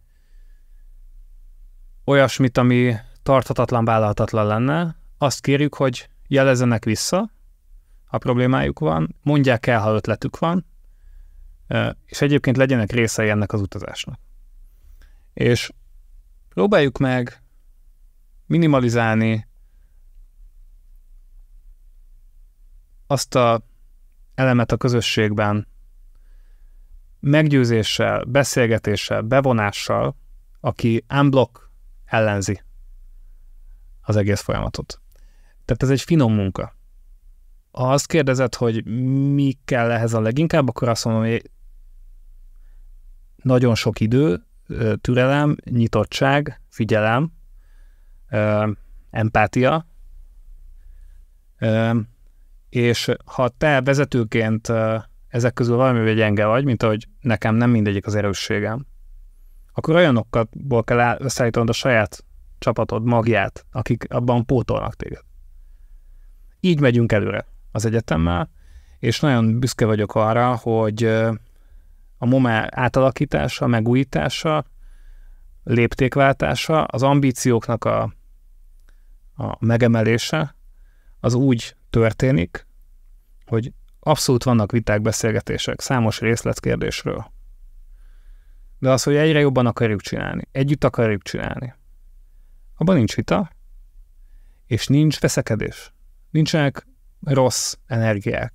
olyasmit, ami tarthatatlan, vállalhatatlan lenne, azt kérjük, hogy jelezzenek vissza, ha problémájuk van, mondják el, ha ötletük van, és egyébként legyenek részei ennek az utazásnak. És próbáljuk meg minimalizálni azt a elemet a közösségben meggyőzéssel, beszélgetéssel, bevonással, aki unblock ellenzi az egész folyamatot. Tehát ez egy finom munka. Ha azt kérdezed, hogy mi kell ehhez a leginkább, akkor azt mondom, hogy nagyon sok idő, türelem, nyitottság, figyelem, empátia, és ha te vezetőként ezek közül valamivel gyenge vagy, mint ahogy nekem nem mindegyik az erősségem, akkor olyanokkal kell szállítanod a saját csapatod magját, akik abban pótolnak téged. Így megyünk előre az egyetemmel, és nagyon büszke vagyok arra, hogy a MOMA átalakítása, megújítása, léptékváltása, az ambícióknak a, a megemelése az úgy történik, hogy abszolút vannak viták, beszélgetések számos részletkérdésről. De az, hogy egyre jobban akarjuk csinálni, együtt akarjuk csinálni, abban nincs vita, és nincs veszekedés. Nincsenek rossz energiák.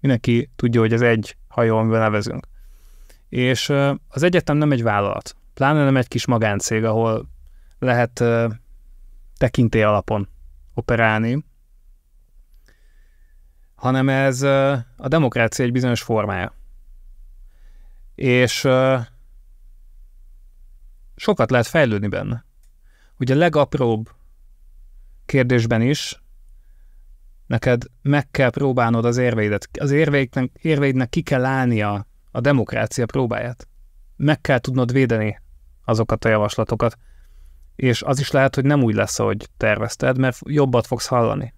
Mindenki tudja, hogy ez egy hajó, amivel nevezünk. És az egyetem nem egy vállalat, pláne nem egy kis magáncég, ahol lehet tekintély alapon operálni, hanem ez a demokrácia egy bizonyos formája. És sokat lehet fejlődni benne hogy a legapróbb kérdésben is neked meg kell próbálnod az érveidet. Az érveidnek, érveidnek ki kell állnia a demokrácia próbáját. Meg kell tudnod védeni azokat a javaslatokat. És az is lehet, hogy nem úgy lesz, ahogy tervezted, mert jobbat fogsz hallani.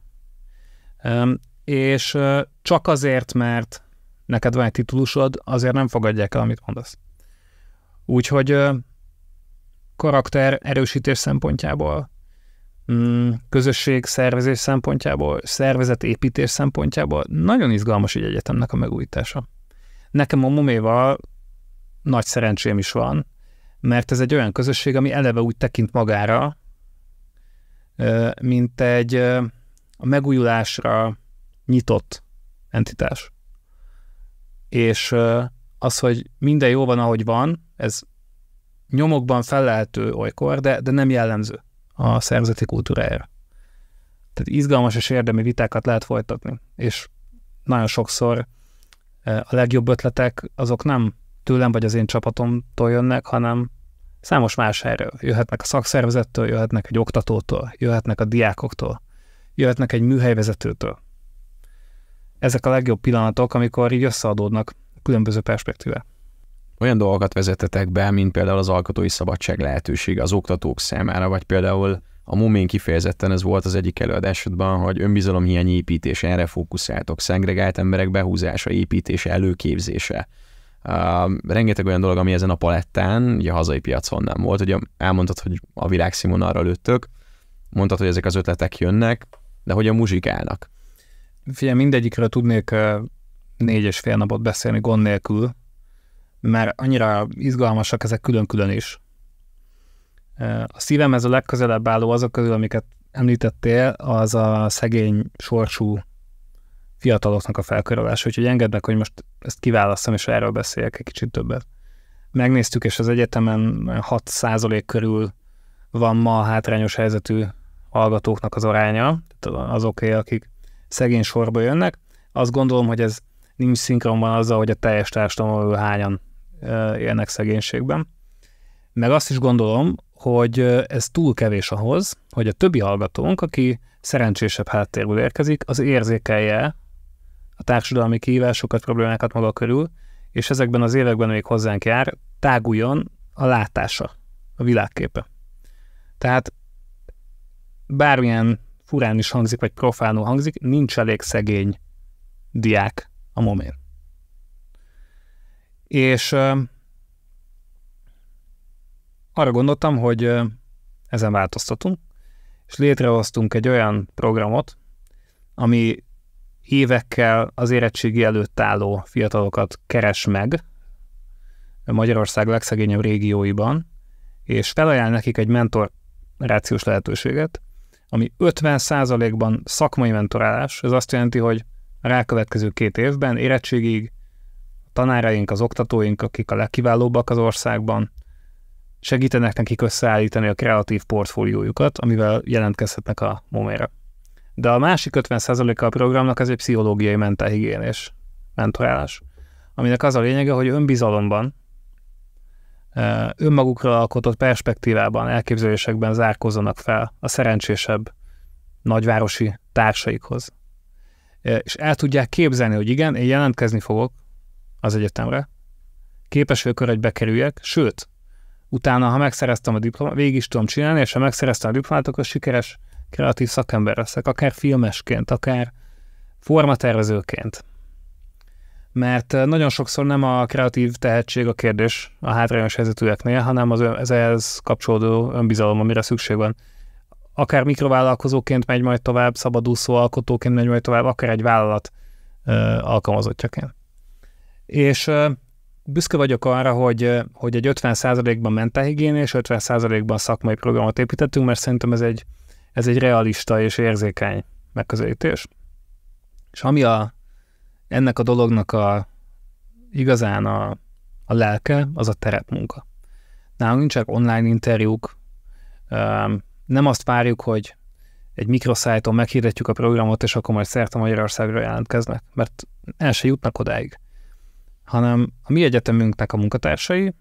És csak azért, mert neked van egy titulusod, azért nem fogadják el, amit mondasz. Úgyhogy karakter erősítés szempontjából, mm, közösség szervezés szempontjából, szervezetépítés szempontjából nagyon izgalmas egy egyetemnek a megújítása. Nekem a Moméval nagy szerencsém is van, mert ez egy olyan közösség, ami eleve úgy tekint magára, mint egy a megújulásra nyitott entitás. És az, hogy minden jó van, ahogy van, ez nyomokban felelhető olykor, de, de nem jellemző a szerzeti kultúrájára. Tehát izgalmas és érdemi vitákat lehet folytatni, és nagyon sokszor a legjobb ötletek azok nem tőlem vagy az én csapatomtól jönnek, hanem számos más helyről. Jöhetnek a szakszervezettől, jöhetnek egy oktatótól, jöhetnek a diákoktól, jöhetnek egy műhelyvezetőtől. Ezek a legjobb pillanatok, amikor így összeadódnak különböző perspektívák. Olyan dolgokat vezetetek be, mint például az alkotói szabadság lehetősége az oktatók számára, vagy például a Mumén kifejezetten ez volt az egyik előadásodban, hogy önbizalomhiány építés, erre fókuszáltok, szegregált emberek behúzása, építése, előképzése. Uh, rengeteg olyan dolog, ami ezen a palettán, ugye a hazai piacon nem volt, ugye elmondtad, hogy a világszínvonalra lőttök, mondtad, hogy ezek az ötletek jönnek, de hogyan muzsikálnak? Figyelj, mindegyikről tudnék négy és fél napot beszélni gond nélkül, mert annyira izgalmasak ezek külön-külön is. A szívem ez a legközelebb álló azok közül, amiket említettél, az a szegény sorsú fiataloknak a felkörölása, úgyhogy engednek, hogy most ezt kiválasztom, és erről beszéljek egy kicsit többet. Megnéztük, és az egyetemen 6% körül van ma a hátrányos helyzetű hallgatóknak az aránya, azoké, akik szegény sorba jönnek. Azt gondolom, hogy ez nincs szinkronban azzal, hogy a teljes társadalomból hányan élnek szegénységben. Meg azt is gondolom, hogy ez túl kevés ahhoz, hogy a többi hallgatónk, aki szerencsésebb háttérből érkezik, az érzékelje a társadalmi kihívásokat, problémákat maga körül, és ezekben az években, amíg hozzánk jár, táguljon a látása, a világképe. Tehát bármilyen furán is hangzik, vagy profánul hangzik, nincs elég szegény diák a momén. És uh, arra gondoltam, hogy uh, ezen változtatunk, és létrehoztunk egy olyan programot, ami évekkel az érettségi előtt álló fiatalokat keres meg Magyarország legszegényebb régióiban, és felajánl nekik egy mentorációs lehetőséget, ami 50%-ban szakmai mentorálás, ez azt jelenti, hogy a rákövetkező két évben érettségig a tanáraink, az oktatóink, akik a legkiválóbbak az országban, segítenek nekik összeállítani a kreatív portfóliójukat, amivel jelentkezhetnek a momére. De a másik 50%-a a programnak az egy pszichológiai mentálhigiénés mentorálás, aminek az a lényege, hogy önbizalomban, önmagukra alkotott perspektívában, elképzelésekben zárkozzanak fel a szerencsésebb nagyvárosi társaikhoz. És el tudják képzelni, hogy igen, én jelentkezni fogok az egyetemre, képes vagyok arra, hogy bekerüljek, sőt, utána, ha megszereztem a diplomát, végig is tudom csinálni, és ha megszereztem a diplomát, akkor sikeres kreatív szakember leszek, akár filmesként, akár formatervezőként. Mert nagyon sokszor nem a kreatív tehetség a kérdés a hátrányos helyzetűeknél, hanem az ez ehhez kapcsolódó önbizalom, amire szükség van. Akár mikrovállalkozóként megy majd tovább, szabadúszó alkotóként megy majd tovább, akár egy vállalat ö, alkalmazottjaként. És ö, büszke vagyok arra, hogy, hogy egy 50%-ban mentálhigiéni és 50%-ban szakmai programot építettünk, mert szerintem ez egy, ez egy realista és érzékeny megközelítés. És ami a, ennek a dolognak a igazán a, a lelke, az a terepmunka. Nálunk nincsenek online interjúk, nem azt várjuk, hogy egy mikroszájton meghirdetjük a programot, és akkor majd szerte Magyarországra jelentkeznek, mert el se jutnak odáig. Hanem a mi egyetemünknek a munkatársai,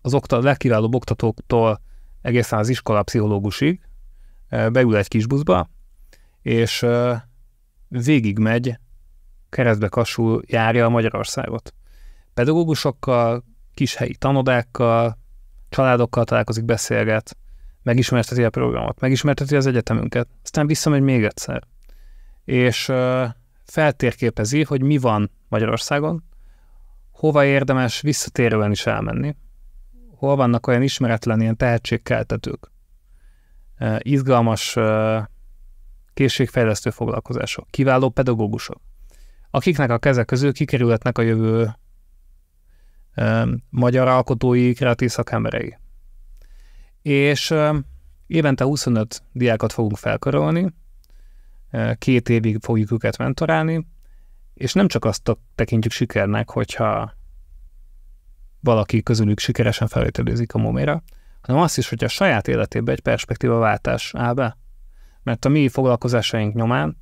az okta, a legkiválóbb oktatóktól egészen az iskola pszichológusig beül egy kis buszba, és végigmegy, keresztbe kasul járja a Magyarországot. Pedagógusokkal, kishelyi tanodákkal, családokkal találkozik, beszélget, megismerteti a programot, megismerteti az egyetemünket, aztán visszamegy még egyszer. És feltérképezi, hogy mi van Magyarországon, hova érdemes visszatérően is elmenni, hol vannak olyan ismeretlen ilyen tehetségkeltetők, izgalmas készségfejlesztő foglalkozások, kiváló pedagógusok, akiknek a kezek közül kikerülhetnek a jövő magyar alkotói, kreatív szakemberei. És évente 25 diákat fogunk felkarolni, két évig fogjuk őket mentorálni, és nem csak azt tekintjük sikernek, hogyha valaki közülük sikeresen felvételőzik a moméra, hanem azt is, hogy a saját életében egy perspektíva váltás áll be. Mert a mi foglalkozásaink nyomán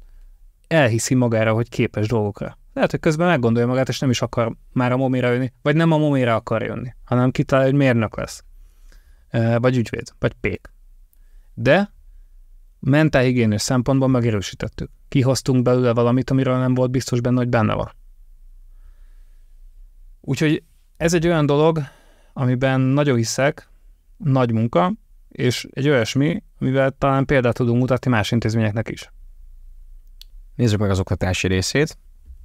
elhiszi magára, hogy képes dolgokra. Lehet, hogy közben meggondolja magát, és nem is akar már a momira jönni, vagy nem a momira akar jönni, hanem kitalálja, hogy mérnök lesz, vagy ügyvéd, vagy pék. De mentálhigiénés szempontból megerősítettük. Kihoztunk belőle valamit, amiről nem volt biztos benne, hogy benne van. Úgyhogy ez egy olyan dolog, amiben nagyon hiszek, nagy munka, és egy olyasmi, amivel talán példát tudunk mutatni más intézményeknek is. Nézzük meg az oktatási részét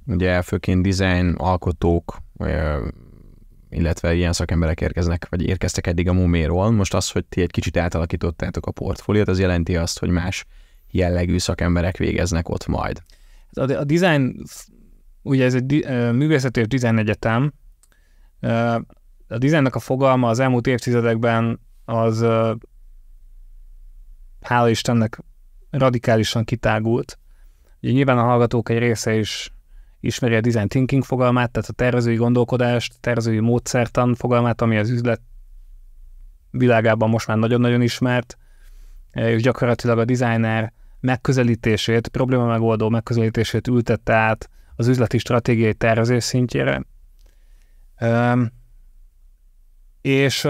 ugye főként design alkotók, illetve ilyen szakemberek érkeznek, vagy érkeztek eddig a Muméról. Most az, hogy ti egy kicsit átalakítottátok a portfóliót, az jelenti azt, hogy más jellegű szakemberek végeznek ott majd. A, a design, ugye ez egy művészeti és design egyetem, a designnak a fogalma az elmúlt évtizedekben az hála Istennek radikálisan kitágult. Ugye nyilván a hallgatók egy része is ismeri a design thinking fogalmát, tehát a tervezői gondolkodást, tervezői módszertan fogalmát, ami az üzlet világában most már nagyon-nagyon ismert, és gyakorlatilag a designer megközelítését, probléma megoldó megközelítését ültette át az üzleti stratégiai tervezés szintjére. És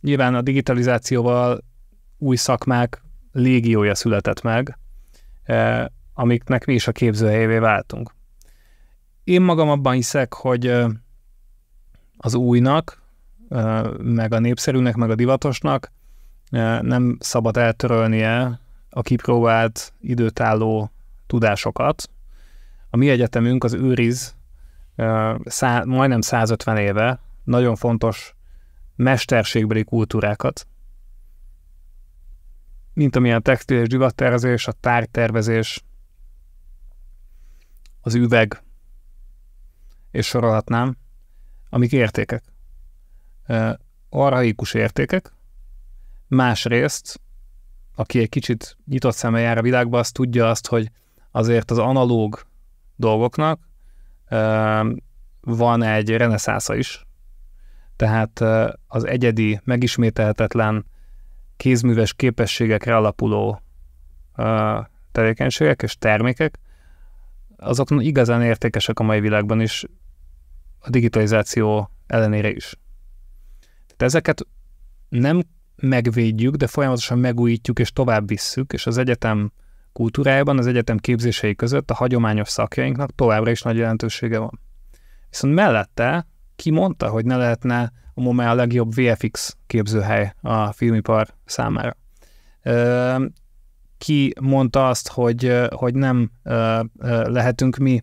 nyilván a digitalizációval új szakmák légiója született meg, amiknek mi is a képzőhelyévé váltunk. Én magam abban hiszek, hogy az újnak, meg a népszerűnek, meg a divatosnak nem szabad eltörölnie a kipróbált időtálló tudásokat. A mi egyetemünk az őriz szá, majdnem 150 éve nagyon fontos mesterségbeli kultúrákat, mint amilyen a textil és divattervezés, a tárgytervezés, az üveg, és sorolhatnám, amik értékek. Arhaikus értékek, másrészt, aki egy kicsit nyitott szemmel jár a világba, az tudja azt, hogy azért az analóg dolgoknak van egy reneszásza is, tehát az egyedi, megismételhetetlen, kézműves képességekre alapuló tevékenységek és termékek, azok igazán értékesek a mai világban is, a digitalizáció ellenére is. Tehát ezeket nem megvédjük, de folyamatosan megújítjuk és tovább visszük, és az egyetem kultúrájában, az egyetem képzései között a hagyományos szakjainknak továbbra is nagy jelentősége van. Viszont mellette ki mondta, hogy ne lehetne a MOME a legjobb VFX képzőhely a filmipar számára ki mondta azt, hogy, hogy nem lehetünk mi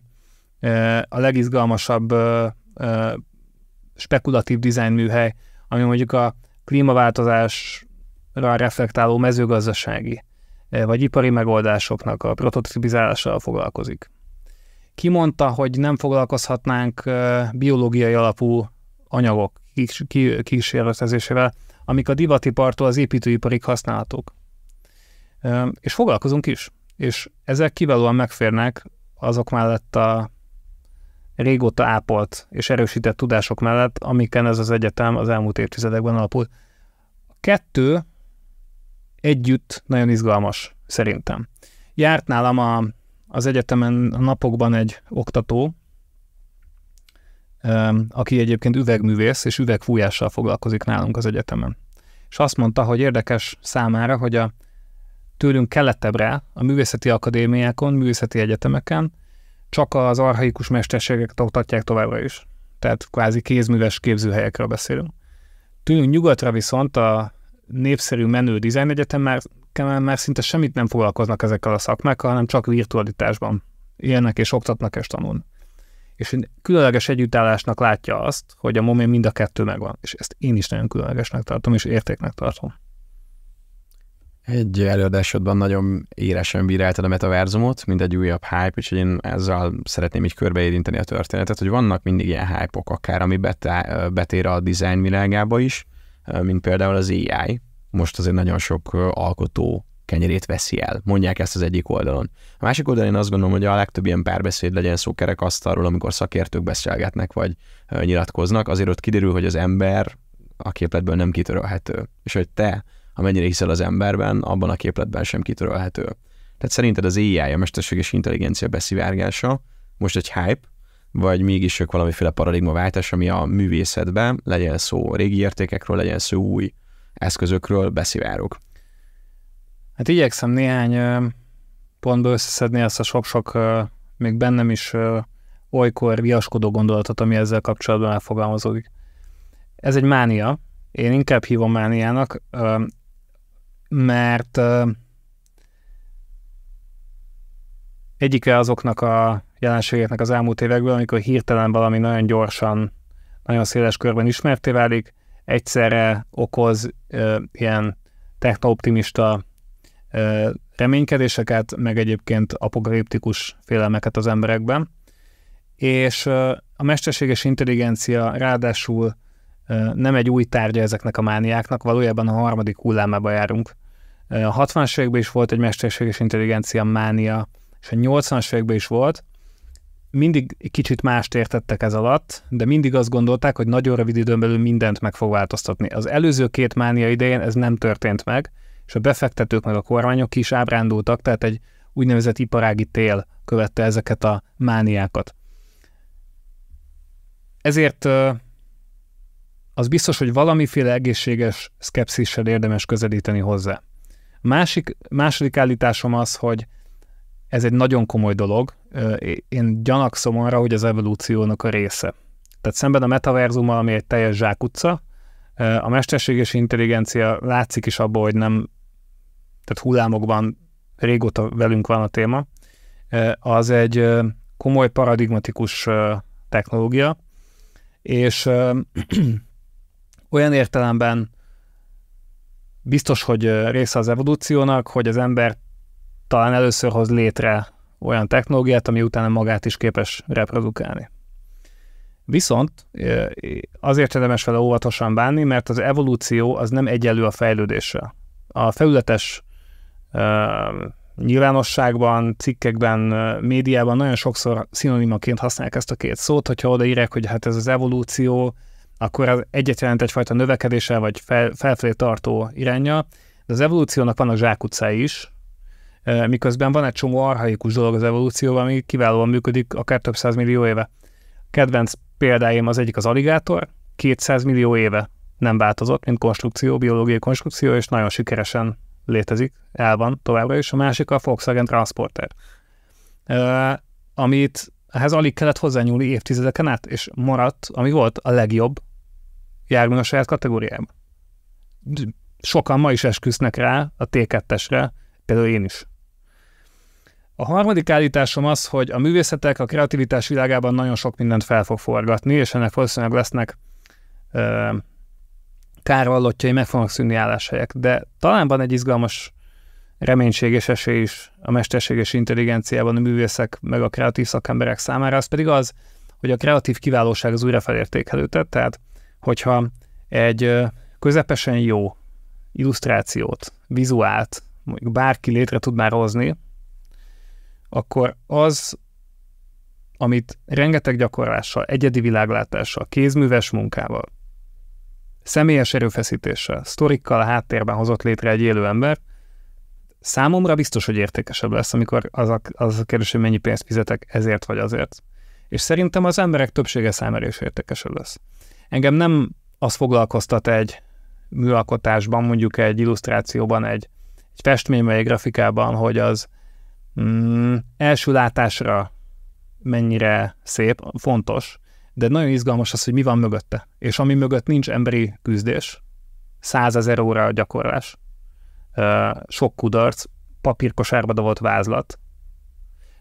a legizgalmasabb spekulatív design műhely, ami mondjuk a klímaváltozásra reflektáló mezőgazdasági vagy ipari megoldásoknak a prototipizálásával foglalkozik. Ki mondta, hogy nem foglalkozhatnánk biológiai alapú anyagok kísérletezésével, amik a divatipartól az építőiparig használhatók. És foglalkozunk is. És ezek kiválóan megférnek azok mellett a régóta ápolt és erősített tudások mellett, amiken ez az egyetem az elmúlt évtizedekben alapul. A kettő együtt nagyon izgalmas, szerintem. Járt nálam a, az egyetemen a napokban egy oktató, aki egyébként üvegművész és üvegfújással foglalkozik nálunk az egyetemen. És azt mondta, hogy érdekes számára, hogy a tőlünk keletebbre a művészeti akadémiákon, művészeti egyetemeken csak az arhaikus mesterségeket oktatják továbbra is. Tehát kvázi kézműves képzőhelyekről beszélünk. Tőlünk nyugatra viszont a népszerű menő design egyetem már, már szinte semmit nem foglalkoznak ezekkel a szakmákkal, hanem csak virtualitásban élnek és oktatnak és tanulnak. És különleges együttállásnak látja azt, hogy a momé mind a kettő megvan. És ezt én is nagyon különlegesnek tartom, és értéknek tartom. Egy előadásodban nagyon éresen bíráltad a metaverzumot, mint egy újabb hype, úgyhogy én ezzel szeretném így körbeérinteni a történetet, hogy vannak mindig ilyen hype-ok, akár ami betér a design világába is, mint például az AI. Most azért nagyon sok alkotó kenyerét veszi el. Mondják ezt az egyik oldalon. A másik oldalon én azt gondolom, hogy a legtöbb ilyen párbeszéd legyen szó kerekasztalról, amikor szakértők beszélgetnek vagy nyilatkoznak, azért ott kiderül, hogy az ember a képletből nem kitörölhető. És hogy te amennyire hiszel az emberben, abban a képletben sem kitörölhető. Tehát szerinted az AI, a mesterséges intelligencia beszivárgása most egy hype, vagy mégis csak valamiféle paradigmaváltás, ami a művészetben legyen szó régi értékekről, legyen szó új eszközökről, beszivárok. Hát igyekszem néhány pontból összeszedni ezt a sok-sok még bennem is olykor viaskodó gondolatot, ami ezzel kapcsolatban elfogalmazódik. Ez egy mánia, én inkább hívom mániának, mert egyike azoknak a jelenségeknek az elmúlt évekből, amikor hirtelen valami nagyon gyorsan, nagyon széles körben ismerté válik, egyszerre okoz ilyen technooptimista reménykedéseket, meg egyébként apokaliptikus félelmeket az emberekben. És a mesterséges intelligencia ráadásul nem egy új tárgya ezeknek a mániáknak, valójában a harmadik hullámába járunk. A 60-as években is volt egy mesterséges intelligencia mánia, és a 80-as években is volt. Mindig kicsit mást értettek ez alatt, de mindig azt gondolták, hogy nagyon rövid időn belül mindent meg fog változtatni. Az előző két mánia idején ez nem történt meg, és a befektetők meg a kormányok is ábrándultak, tehát egy úgynevezett iparági tél követte ezeket a mániákat. Ezért az biztos, hogy valamiféle egészséges szkepszissel érdemes közelíteni hozzá. Másik, második állításom az, hogy ez egy nagyon komoly dolog. Én gyanakszom arra, hogy az evolúciónak a része. Tehát szemben a metaverzummal, ami egy teljes zsákutca, a mesterséges intelligencia látszik is abból, hogy nem, tehát hullámokban régóta velünk van a téma, az egy komoly paradigmatikus technológia, és olyan értelemben biztos, hogy része az evolúciónak, hogy az ember talán először hoz létre olyan technológiát, ami utána magát is képes reprodukálni. Viszont azért érdemes vele óvatosan bánni, mert az evolúció az nem egyenlő a fejlődéssel. A felületes nyilvánosságban, cikkekben, médiában nagyon sokszor szinonimaként használják ezt a két szót, hogyha odaírják, hogy hát ez az evolúció, akkor az egyet jelent egyfajta növekedéssel vagy fel, felfelé tartó irányja, de az evolúciónak vannak zsákutcái is, miközben van egy csomó arhaikus dolog az evolúcióban, ami kiválóan működik akár több száz millió éve. Kedvenc példáim az egyik az aligátor, 200 millió éve nem változott, mint konstrukció, biológiai konstrukció, és nagyon sikeresen létezik, el van továbbra is. A másik a Volkswagen Transporter, amit ehhez alig kellett hozzányúlni évtizedeken át, és maradt, ami volt a legjobb jármű a saját kategóriában. Sokan ma is esküsznek rá a T2-esre, például én is. A harmadik állításom az, hogy a művészetek a kreativitás világában nagyon sok mindent fel fog forgatni, és ennek valószínűleg lesznek ö, kárvallottjai, meg fognak szűnni álláshelyek. De talán van egy izgalmas reménység és esély is a mesterséges intelligenciában a művészek meg a kreatív szakemberek számára, az pedig az, hogy a kreatív kiválóság az újra felértékelődött, tehát hogyha egy közepesen jó illusztrációt, vizuált, mondjuk bárki létre tud már hozni, akkor az, amit rengeteg gyakorlással, egyedi világlátással, kézműves munkával, személyes erőfeszítéssel, sztorikkal a háttérben hozott létre egy élő ember, számomra biztos, hogy értékesebb lesz, amikor az a, az a kérdés, hogy mennyi pénzt fizetek ezért vagy azért. És szerintem az emberek többsége számára is értékesebb lesz. Engem nem az foglalkoztat egy műalkotásban, mondjuk egy illusztrációban, egy, egy festményben, egy grafikában, hogy az mm, első látásra mennyire szép, fontos, de nagyon izgalmas az, hogy mi van mögötte. És ami mögött nincs emberi küzdés, százezer óra gyakorlás, sok kudarc, papírkosárba dobott vázlat,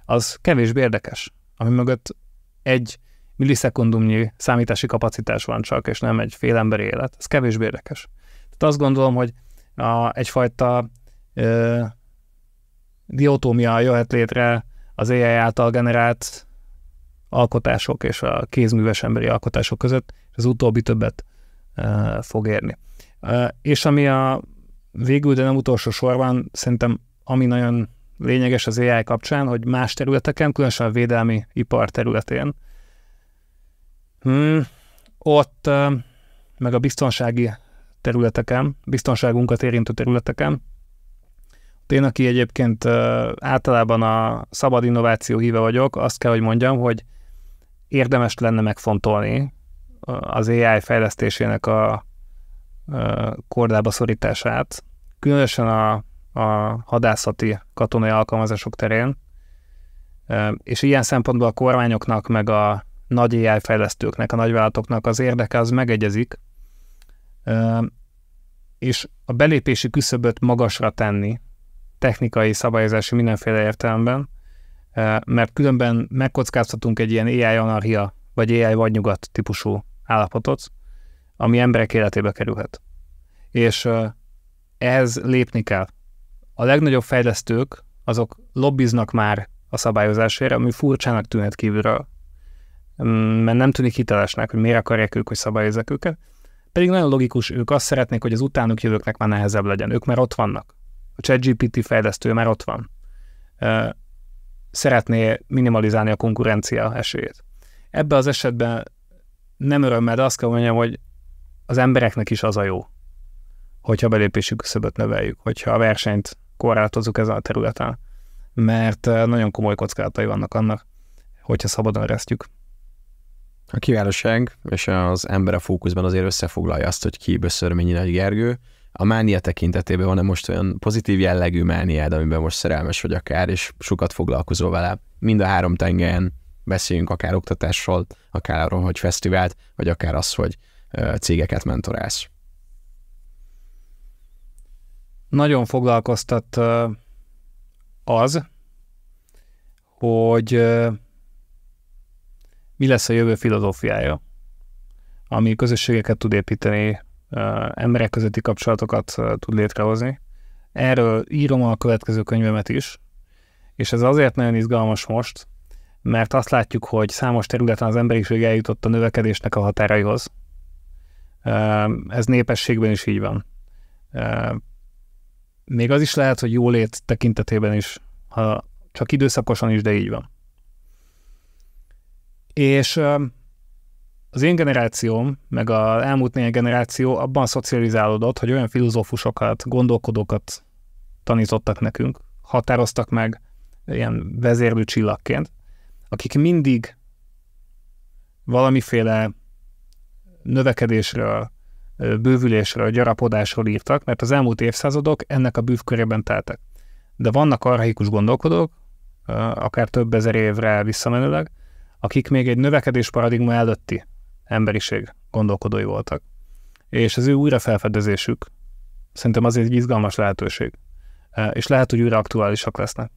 az kevésbé érdekes. Ami mögött egy millisekundumnyi számítási kapacitás van csak, és nem egy fél emberi élet. Ez kevésbé érdekes. Tehát azt gondolom, hogy a, egyfajta ö, diotómia jöhet létre az AI által generált alkotások és a kézműves emberi alkotások között, és az utóbbi többet ö, fog érni. Ö, és ami a végül, de nem utolsó sorban, szerintem ami nagyon lényeges az AI kapcsán, hogy más területeken, különösen a védelmi ipar területén, hmm, ott meg a biztonsági területeken, biztonságunkat érintő területeken, én, aki egyébként általában a szabad innováció híve vagyok, azt kell, hogy mondjam, hogy érdemes lenne megfontolni az AI fejlesztésének a kordába szorítását, különösen a a hadászati katonai alkalmazások terén, és ilyen szempontból a kormányoknak, meg a nagy AI fejlesztőknek, a nagyvállalatoknak az érdeke az megegyezik, és a belépési küszöböt magasra tenni, technikai, szabályozási mindenféle értelemben, mert különben megkockáztatunk egy ilyen AI anarchia, vagy AI vadnyugat típusú állapotot, ami emberek életébe kerülhet. És ehhez lépni kell a legnagyobb fejlesztők, azok lobbiznak már a szabályozásért, ami furcsának tűnhet kívülről, mm, mert nem tűnik hitelesnek, hogy miért akarják ők, hogy szabályozzák őket. Pedig nagyon logikus, ők azt szeretnék, hogy az utánuk jövőknek már nehezebb legyen. Ők már ott vannak. A ChatGPT fejlesztő már ott van. Szeretné minimalizálni a konkurencia esélyét. Ebben az esetben nem örömmel, de azt kell mondjam, hogy az embereknek is az a jó, hogyha belépési küszöböt növeljük, hogyha a versenyt korlátozzuk ezen a területen, mert eh, nagyon komoly kockázatai vannak annak, hogyha szabadon eresztjük. A kiválóság és az ember a fókuszban azért összefoglalja azt, hogy ki Böszörményi Nagy Gergő. A mánia tekintetében van-e most olyan pozitív jellegű mániád, amiben most szerelmes vagy akár, és sokat foglalkozol vele. Mind a három tengelyen beszéljünk akár oktatásról, akár arról, hogy fesztivált, vagy akár az, hogy cégeket mentorálsz nagyon foglalkoztat az, hogy mi lesz a jövő filozófiája, ami közösségeket tud építeni, emberek közötti kapcsolatokat tud létrehozni. Erről írom a következő könyvemet is, és ez azért nagyon izgalmas most, mert azt látjuk, hogy számos területen az emberiség eljutott a növekedésnek a határaihoz. Ez népességben is így van még az is lehet, hogy jólét tekintetében is, ha csak időszakosan is, de így van. És az én generációm, meg az elmúlt néhány generáció abban szocializálódott, hogy olyan filozófusokat, gondolkodókat tanítottak nekünk, határoztak meg ilyen vezérlő csillagként, akik mindig valamiféle növekedésről, bővülésről, gyarapodásról írtak, mert az elmúlt évszázadok ennek a bűvkörében teltek. De vannak arhaikus gondolkodók, akár több ezer évre visszamenőleg, akik még egy növekedés paradigma előtti emberiség gondolkodói voltak. És az ő újrafelfedezésük szerintem azért egy izgalmas lehetőség. És lehet, hogy újra aktuálisak lesznek.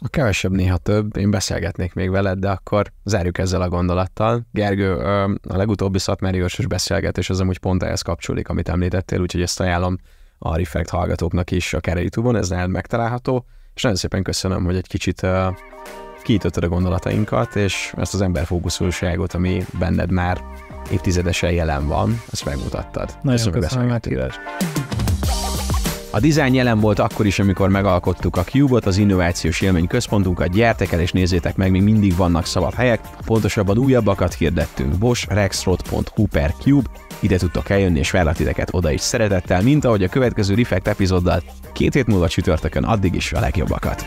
A kevesebb néha több, én beszélgetnék még veled, de akkor zárjuk ezzel a gondolattal. Gergő, a legutóbbi Szatmáriósos beszélgetés az amúgy pont ehhez kapcsolódik, amit említettél, úgyhogy ezt ajánlom a Reflect hallgatóknak is, a YouTube-on, ez nálad megtalálható, és nagyon szépen köszönöm, hogy egy kicsit kiítottad a gondolatainkat, és ezt az emberfókuszulságot, ami benned már évtizedesen jelen van, ezt megmutattad. Nagyon köszönöm, köszönöm a meghívást. A design jelen volt akkor is, amikor megalkottuk a Cube-ot, az innovációs élmény központunkat, gyertek el és nézzétek meg, még mindig vannak szabad helyek, pontosabban újabbakat hirdettünk, Bosch, Rexroad.hu per Cube, ide tudtok eljönni és várlak titeket oda is szeretettel, mint ahogy a következő Reflect epizóddal két hét múlva csütörtökön addig is a legjobbakat.